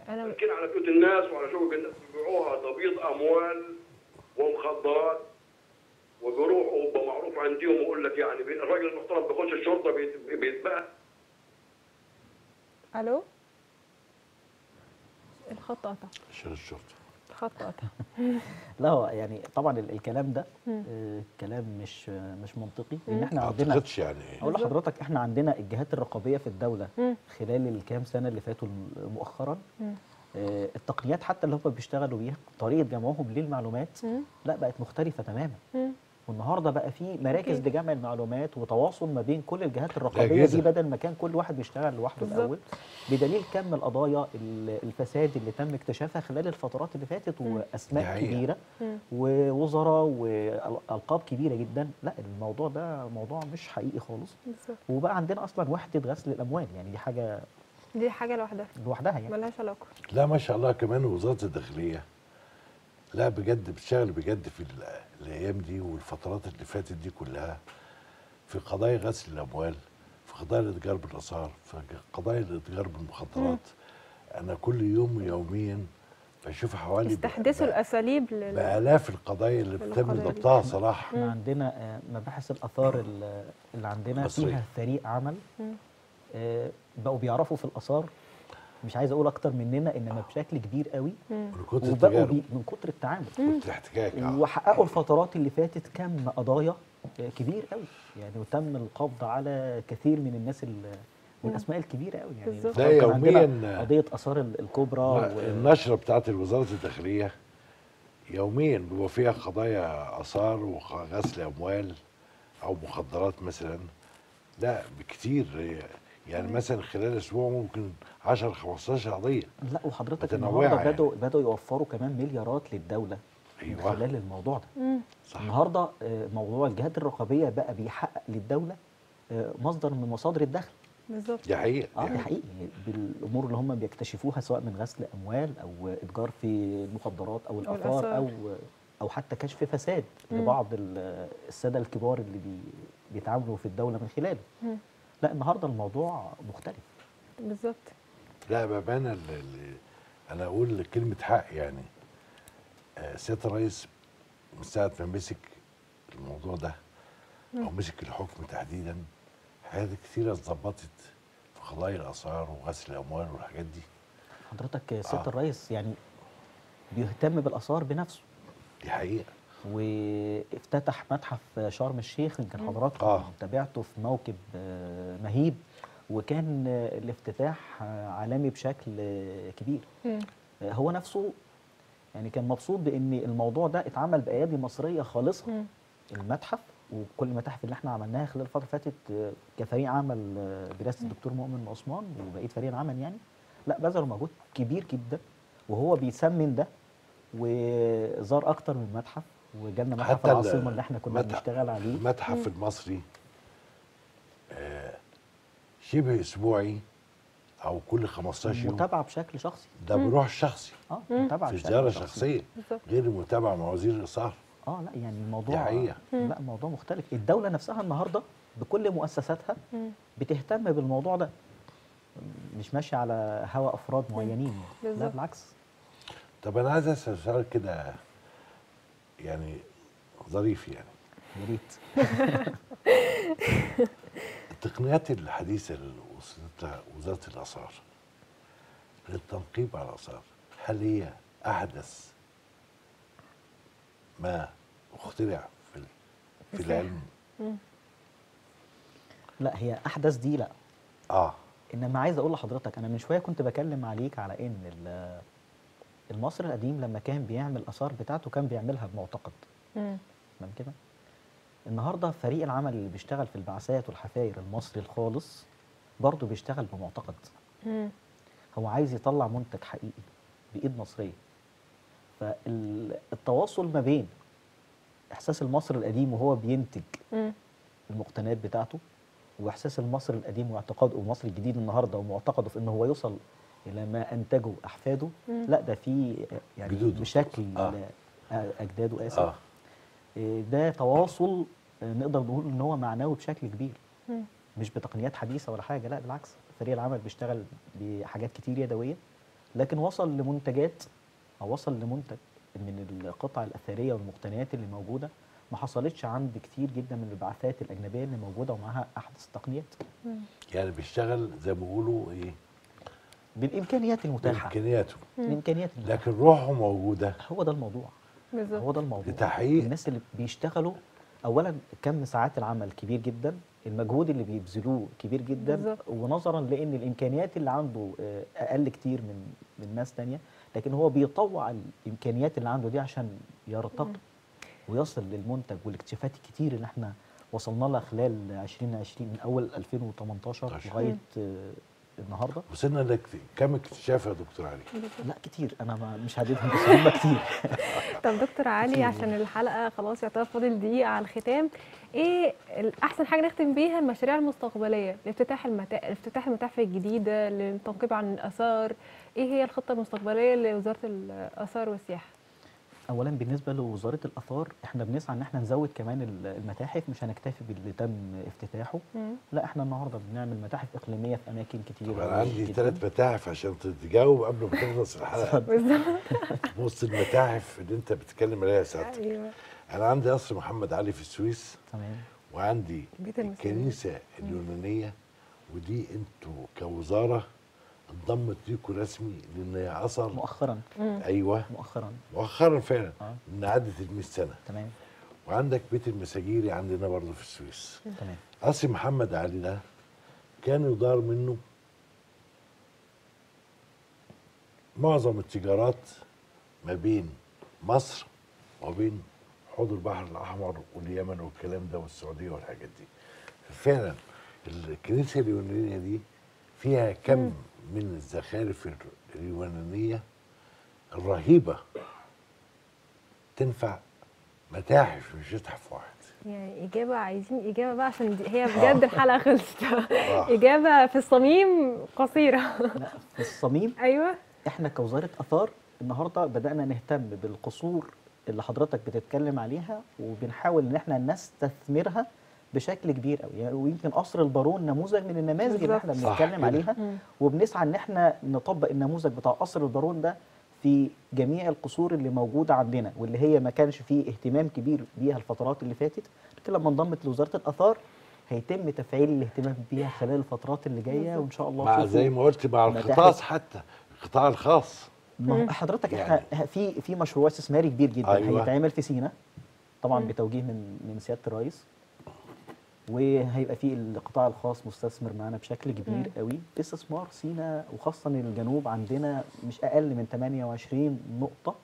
[SPEAKER 6] أنا على بيوت الناس وعلى شقق الناس بيبيعوها تبييض أموال ومخدرات وبيروحوا ويبقى معروف عندهم ويقول لك يعني بي- الراجل المحترم بيخش الشرطة بيت- بيتباع.
[SPEAKER 1] ألو؟ الخط قطع
[SPEAKER 2] عشان
[SPEAKER 1] الشرطة. قطع
[SPEAKER 3] لا هو يعني طبعا ال- الكلام ده. آه، كلام مش آه، مش منطقي لأن
[SPEAKER 1] مم.
[SPEAKER 3] إحنا
[SPEAKER 2] ما
[SPEAKER 3] عندنا
[SPEAKER 2] أعتقدش يعني
[SPEAKER 1] أقول.
[SPEAKER 3] لحضرتك إحنا عندنا الجهات الرقابية في
[SPEAKER 1] الدولة.
[SPEAKER 3] خلال الكام سنة اللي فاتوا مؤخرا. آه، التقنيات حتى اللي هم بيشتغلوا بيها طريقة جمعهم للمعلومات. لا بقت مختلفة تماما. والنهارده بقى في مراكز
[SPEAKER 1] أكيد.
[SPEAKER 3] لجمع المعلومات وتواصل ما بين كل الجهات
[SPEAKER 2] الرقابية.
[SPEAKER 3] دي بدل ما كان كل واحد بيشتغل لوحده. الأول بدليل كم القضايا ال- الفساد اللي تم اكتشافها خلال الفترات اللي فاتت وأسماء.
[SPEAKER 1] كبيرة.
[SPEAKER 3] ووزراء والقاب كبيرة جدا لا الموضوع ده موضوع مش حقيقي خالص
[SPEAKER 1] بالظبط
[SPEAKER 3] وبقى عندنا أصلا وحدة غسل الأموال يعني دي حاجة
[SPEAKER 1] دي حاجة لوحدها
[SPEAKER 3] لوحدها يعني
[SPEAKER 1] ملهاش علاقة
[SPEAKER 2] لا ما شاء الله كمان وزاره الداخلية لا بجد بتشتغل بجد في ال- الأيام دي والفترات اللي فاتت دي كلها في قضايا غسل الأموال في قضايا الإتجار بالاثار في قضايا الإتجار بالمخدرات أنا كل يوم يوميا بشوف حوالي
[SPEAKER 1] استحدثوا الأساليب لل...
[SPEAKER 2] بآلاف القضايا اللي بتم. ضبطها صراحة
[SPEAKER 3] إحنا عندنا آه، مباحث الآثار ال- اللي عندنا
[SPEAKER 2] مصرية.
[SPEAKER 3] فيها فريق عمل
[SPEAKER 1] مم.
[SPEAKER 3] آه، بقوا بيعرفوا في الآثار مش عايز أقول أكتر مننا إنما بشكل كبير قوي.
[SPEAKER 2] من كتر
[SPEAKER 3] وبقوا من كتر التعامل.
[SPEAKER 2] كتر الاحتكاك آه.
[SPEAKER 3] وحققوا الفترات اللي فاتت كم قضايا آه، كبير قوي. يعني وتم القبض على كثير من الناس ال- والاسماء الكبيره قوي. يعني عندنا
[SPEAKER 2] يومياً-
[SPEAKER 3] قضية آثار ال- الكبرى و-
[SPEAKER 2] النشرة بتاعت وزارة الداخلية يوميا بيبقى فيها قضايا آثار وغسل أموال أو مخدرات مثلا. لا بكتير. يعني مثلا خلال أسبوع ممكن 10 15 قضية
[SPEAKER 3] لا وحضرتك النهارده
[SPEAKER 2] يعني.
[SPEAKER 3] بدأوا بدأوا يوفروا كمان مليارات للدولة من
[SPEAKER 2] أيوة.
[SPEAKER 3] خلال الموضوع ده.
[SPEAKER 2] صح
[SPEAKER 3] النهارده آه، موضوع الجهات الرقابية بقى بيحقق للدولة آه، مصدر من مصادر الدخل
[SPEAKER 1] بالظبط
[SPEAKER 2] دي حقيقة
[SPEAKER 3] آه
[SPEAKER 2] دي
[SPEAKER 3] حقيقي بالأمور اللي هم بيكتشفوها سواء من غسل أموال أو اتجار في المخدرات أو
[SPEAKER 1] الآثار.
[SPEAKER 3] أو أو حتى كشف فساد
[SPEAKER 1] مم.
[SPEAKER 3] لبعض ال- السادة الكبار اللي بي بيتعاملوا في الدولة من خلاله
[SPEAKER 1] مم.
[SPEAKER 3] لا النهارده الموضوع مختلف.
[SPEAKER 1] بالظبط.
[SPEAKER 2] لا بامانه ال- ال- أنا أقول كلمة حق يعني. آه، سيادة الرئيس من ساعة ما مسك الموضوع ده أو مسك الحكم تحديدا حاجات كتيرة اتظبطت في قضايا الآثار وغسل الأموال والحاجات دي.
[SPEAKER 3] حضرتك سيادة
[SPEAKER 2] آه.
[SPEAKER 3] الرئيس يعني بيهتم بالآثار بنفسه.
[SPEAKER 2] دي حقيقة.
[SPEAKER 3] وافتتح متحف شرم الشيخ يمكن حضراتكم
[SPEAKER 2] آه.
[SPEAKER 3] تابعته في موكب آه، مهيب وكان الافتتاح عالمي بشكل كبير
[SPEAKER 1] مم.
[SPEAKER 3] آه، هو نفسه يعني كان مبسوط بإن الموضوع ده اتعمل بأيادي مصرية خالصة
[SPEAKER 1] مم.
[SPEAKER 3] المتحف وكل المتاحف اللي إحنا عملناها خلال الفترة اللي فاتت آه، كفريق عمل برئاسة الدكتور مؤمن عثمان وبقية فريق العمل يعني لا بذلوا مجهود كبير جدا وهو بيسمن ده وزار أكتر من متحف وجالنا متحف العاصمة اللي إحنا كنا
[SPEAKER 2] المتحف-
[SPEAKER 3] بنشتغل عليه.
[SPEAKER 2] المتحف المصري آه، شبه أسبوعي أو كل 15 يوم.
[SPEAKER 3] متابعة بشكل شخصي.
[SPEAKER 2] ده بروح شخصي.
[SPEAKER 3] آه متابعة
[SPEAKER 2] في زيارة
[SPEAKER 3] شخصي.
[SPEAKER 2] شخصية.
[SPEAKER 1] بالظبط.
[SPEAKER 2] غير المتابعه مع وزير الاثار
[SPEAKER 3] آه لا يعني الموضوع
[SPEAKER 2] دي حقيقة.
[SPEAKER 3] لا الموضوع مختلف. الدولة نفسها النهارده بكل مؤسساتها
[SPEAKER 1] مم.
[SPEAKER 3] بتهتم بالموضوع ده. مش ماشي على هوا أفراد معينين. لا. بالعكس.
[SPEAKER 2] طب أنا عايز اسال سؤال كده. يعني ظريف يعني.
[SPEAKER 3] يا ريت.
[SPEAKER 2] التقنيات الحديثه اللي وصلتها وزارة الآثار للتنقيب على الآثار هل هي أحدث ما اخترع في في. العلم؟
[SPEAKER 3] لا هي أحدث دي لا.
[SPEAKER 2] آه.
[SPEAKER 3] إنما عايز أقول لحضرتك أنا من شوية كنت بكلم عليك على إن ال- المصري القديم لما كان بيعمل الاثار بتاعته كان بيعملها بمعتقد. تمام كده النهارده فريق العمل اللي بيشتغل في البعثات والحفاير المصري الخالص برضه بيشتغل بمعتقد
[SPEAKER 1] مم.
[SPEAKER 3] هو عايز يطلع منتج حقيقي بإيد مصرية فالتواصل ما بين إحساس المصري القديم وهو بينتج
[SPEAKER 1] مم.
[SPEAKER 3] المقتنيات بتاعته وإحساس المصري القديم واعتقاده والمصري الجديد النهارده ومعتقده في ان هو يوصل إلى ما أنتجه أحفاده
[SPEAKER 1] مم.
[SPEAKER 3] لا ده في يعني
[SPEAKER 2] جدوده.
[SPEAKER 3] بشكل
[SPEAKER 2] آه.
[SPEAKER 3] آه. أجداده آسف
[SPEAKER 2] آه
[SPEAKER 3] إيه ده تواصل آه، نقدر نقول إن هو معنوي بشكل كبير
[SPEAKER 1] مم.
[SPEAKER 3] مش بتقنيات حديثة ولا حاجة لا بالعكس فريق العمل بيشتغل بحاجات كتير يدوية لكن وصل لمنتجات أو وصل لمنتج من القطع الأثرية والمقتنيات اللي موجودة ما حصلتش عند كتير جدا من البعثات الأجنبية اللي موجودة ومعاها أحدث التقنيات
[SPEAKER 2] يعني بيشتغل زي ما بيقولوا إيه
[SPEAKER 3] بالإمكانيات المتاحة.
[SPEAKER 2] بامكانياته
[SPEAKER 3] الامكانيات المتاحة.
[SPEAKER 2] لكن روحه موجودة.
[SPEAKER 3] هو ده الموضوع. هو
[SPEAKER 1] بالظبط
[SPEAKER 3] ده الموضوع.
[SPEAKER 2] لتحقيق-
[SPEAKER 3] الناس اللي بيشتغلوا اولا كم ساعات العمل؟ كبير جدا. المجهود اللي بيبذلوه كبير جدا.
[SPEAKER 1] بالظبط.
[SPEAKER 3] ونظرا لأن الإمكانيات اللي عنده آه، أقل كتير من من ناس تانية. لكن هو بيطوع الإمكانيات اللي عنده دي عشان يرتقي ويصل للمنتج والإكتشافات الكتير اللي إحنا وصلنا لها خلال 2020 من أول 2018
[SPEAKER 2] طيب.
[SPEAKER 3] لغاية آه، النهارده؟
[SPEAKER 2] وصلنا لك كم اكتشاف يا دكتور علي؟
[SPEAKER 3] لا كتير. أنا ما مش هعددهم بس هم كتير.
[SPEAKER 1] طب دكتور علي. عشان الحلقة خلاص يعتبر فاضل دقيقة على الختام إيه أحسن حاجة نختم بيها؟ المشاريع المستقبلية لافتتاح المتا... افتتاح المتاحف الجديدة للتنقيب عن الآثار. إيه هي الخطة المستقبلية لوزارة الآثار والسياحة؟
[SPEAKER 3] اولا بالنسبة لوزارة الأثار إحنا بنسعى إن إحنا نزود كمان ال- المتاحف مش هنكتفي باللي تم افتتاحه.
[SPEAKER 1] مم.
[SPEAKER 3] لا إحنا النهارده بنعمل متاحف إقليمية في أماكن كتير
[SPEAKER 2] أنا عندي ثلاث متاحف عشان تجاوب قبل ما تخلص الحلقة.
[SPEAKER 1] بالظبط.
[SPEAKER 2] وسط المتاحف اللي أنت بتتكلم عليها يا سعادتك
[SPEAKER 1] أيوه.
[SPEAKER 2] أنا عندي قصر محمد علي في السويس.
[SPEAKER 3] تمام.
[SPEAKER 2] وعندي. الكنيسة اليونانية. ودي أنتوا كوزارة انضمت ليكوا رسمي لأن هي اثر
[SPEAKER 3] مؤخرا.
[SPEAKER 2] أيوه.
[SPEAKER 3] مؤخرا.
[SPEAKER 2] مؤخرا فعلا.
[SPEAKER 3] آه.
[SPEAKER 2] إن عدت ال 100 سنة.
[SPEAKER 3] تمام.
[SPEAKER 2] وعندك بيت المساجيري عندنا برضه في السويس.
[SPEAKER 3] تمام.
[SPEAKER 2] قصر محمد علي ده كان يدار منه معظم التجارات ما بين مصر وبين حوض البحر الأحمر واليمن والكلام ده والسعودية والحاجات دي. فعلا الكنيسة اليونانية دي فيها كم من الزخارف اليونانيه الرهيبة. تنفع متاحف مش متحف واحد.
[SPEAKER 1] يعني إجابة عايزين إجابة بقى عشان هي بجد الحلقة خلصت.
[SPEAKER 2] آه.
[SPEAKER 1] إجابة في الصميم قصيرة.
[SPEAKER 3] لا في الصميم
[SPEAKER 1] أيوه.
[SPEAKER 3] إحنا كوزارة آثار النهارده بدأنا نهتم بالقصور اللي حضرتك بتتكلم عليها وبنحاول إن إحنا نستثمرها بشكل كبير قوي يعني ويمكن قصر البارون نموذج من النماذج اللي
[SPEAKER 2] إحنا
[SPEAKER 3] بنتكلم. عليها. وبنسعى إن إحنا نطبق النموذج بتاع قصر البارون ده في جميع القصور اللي موجودة عندنا واللي هي ما كانش فيه اهتمام كبير بيها الفترات اللي فاتت لكن لما انضمت لوزارة الآثار هيتم تفعيل الاهتمام بيها خلال الفترات اللي جاية وإن شاء الله
[SPEAKER 2] مع زي ما قلت مع. القطاع حتى القطاع الخاص
[SPEAKER 3] ما هو حضرتك
[SPEAKER 2] يعني.
[SPEAKER 3] إحنا في في مشروع استثماري كبير جدا
[SPEAKER 2] أيوة.
[SPEAKER 3] هيتعمل في سينا طبعا. بتوجيه من من سيادة الرئيس وهيبقى في القطاع الخاص مستثمر معانا بشكل كبير قوي استثمار سينا وخاصة الجنوب عندنا مش أقل من 28
[SPEAKER 1] نقطة.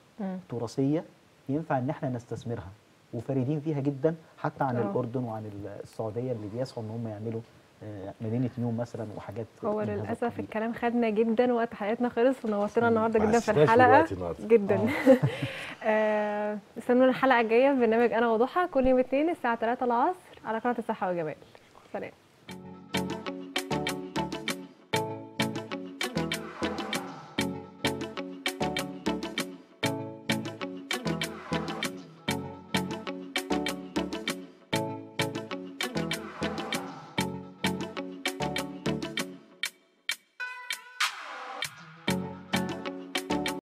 [SPEAKER 3] تراثية ينفع إن إحنا نستثمرها وفريدين فيها جدا حتى عن
[SPEAKER 1] آه.
[SPEAKER 3] الأردن وعن ال- السعودية اللي بيسعوا إن هم يعملوا آه، مدينة نيوم مثلا وحاجات
[SPEAKER 1] هو
[SPEAKER 3] للأسف.
[SPEAKER 1] الكلام خدنا جدا وقت حلقتنا خلص ونورتنا النهارده جدا في
[SPEAKER 2] الحلقة.
[SPEAKER 1] جدا استنونا الحلقة الجاية في برنامج أنا وضحى كل يوم اثنين الساعة 3 العصر على قناة الصحة والجمال. سلام.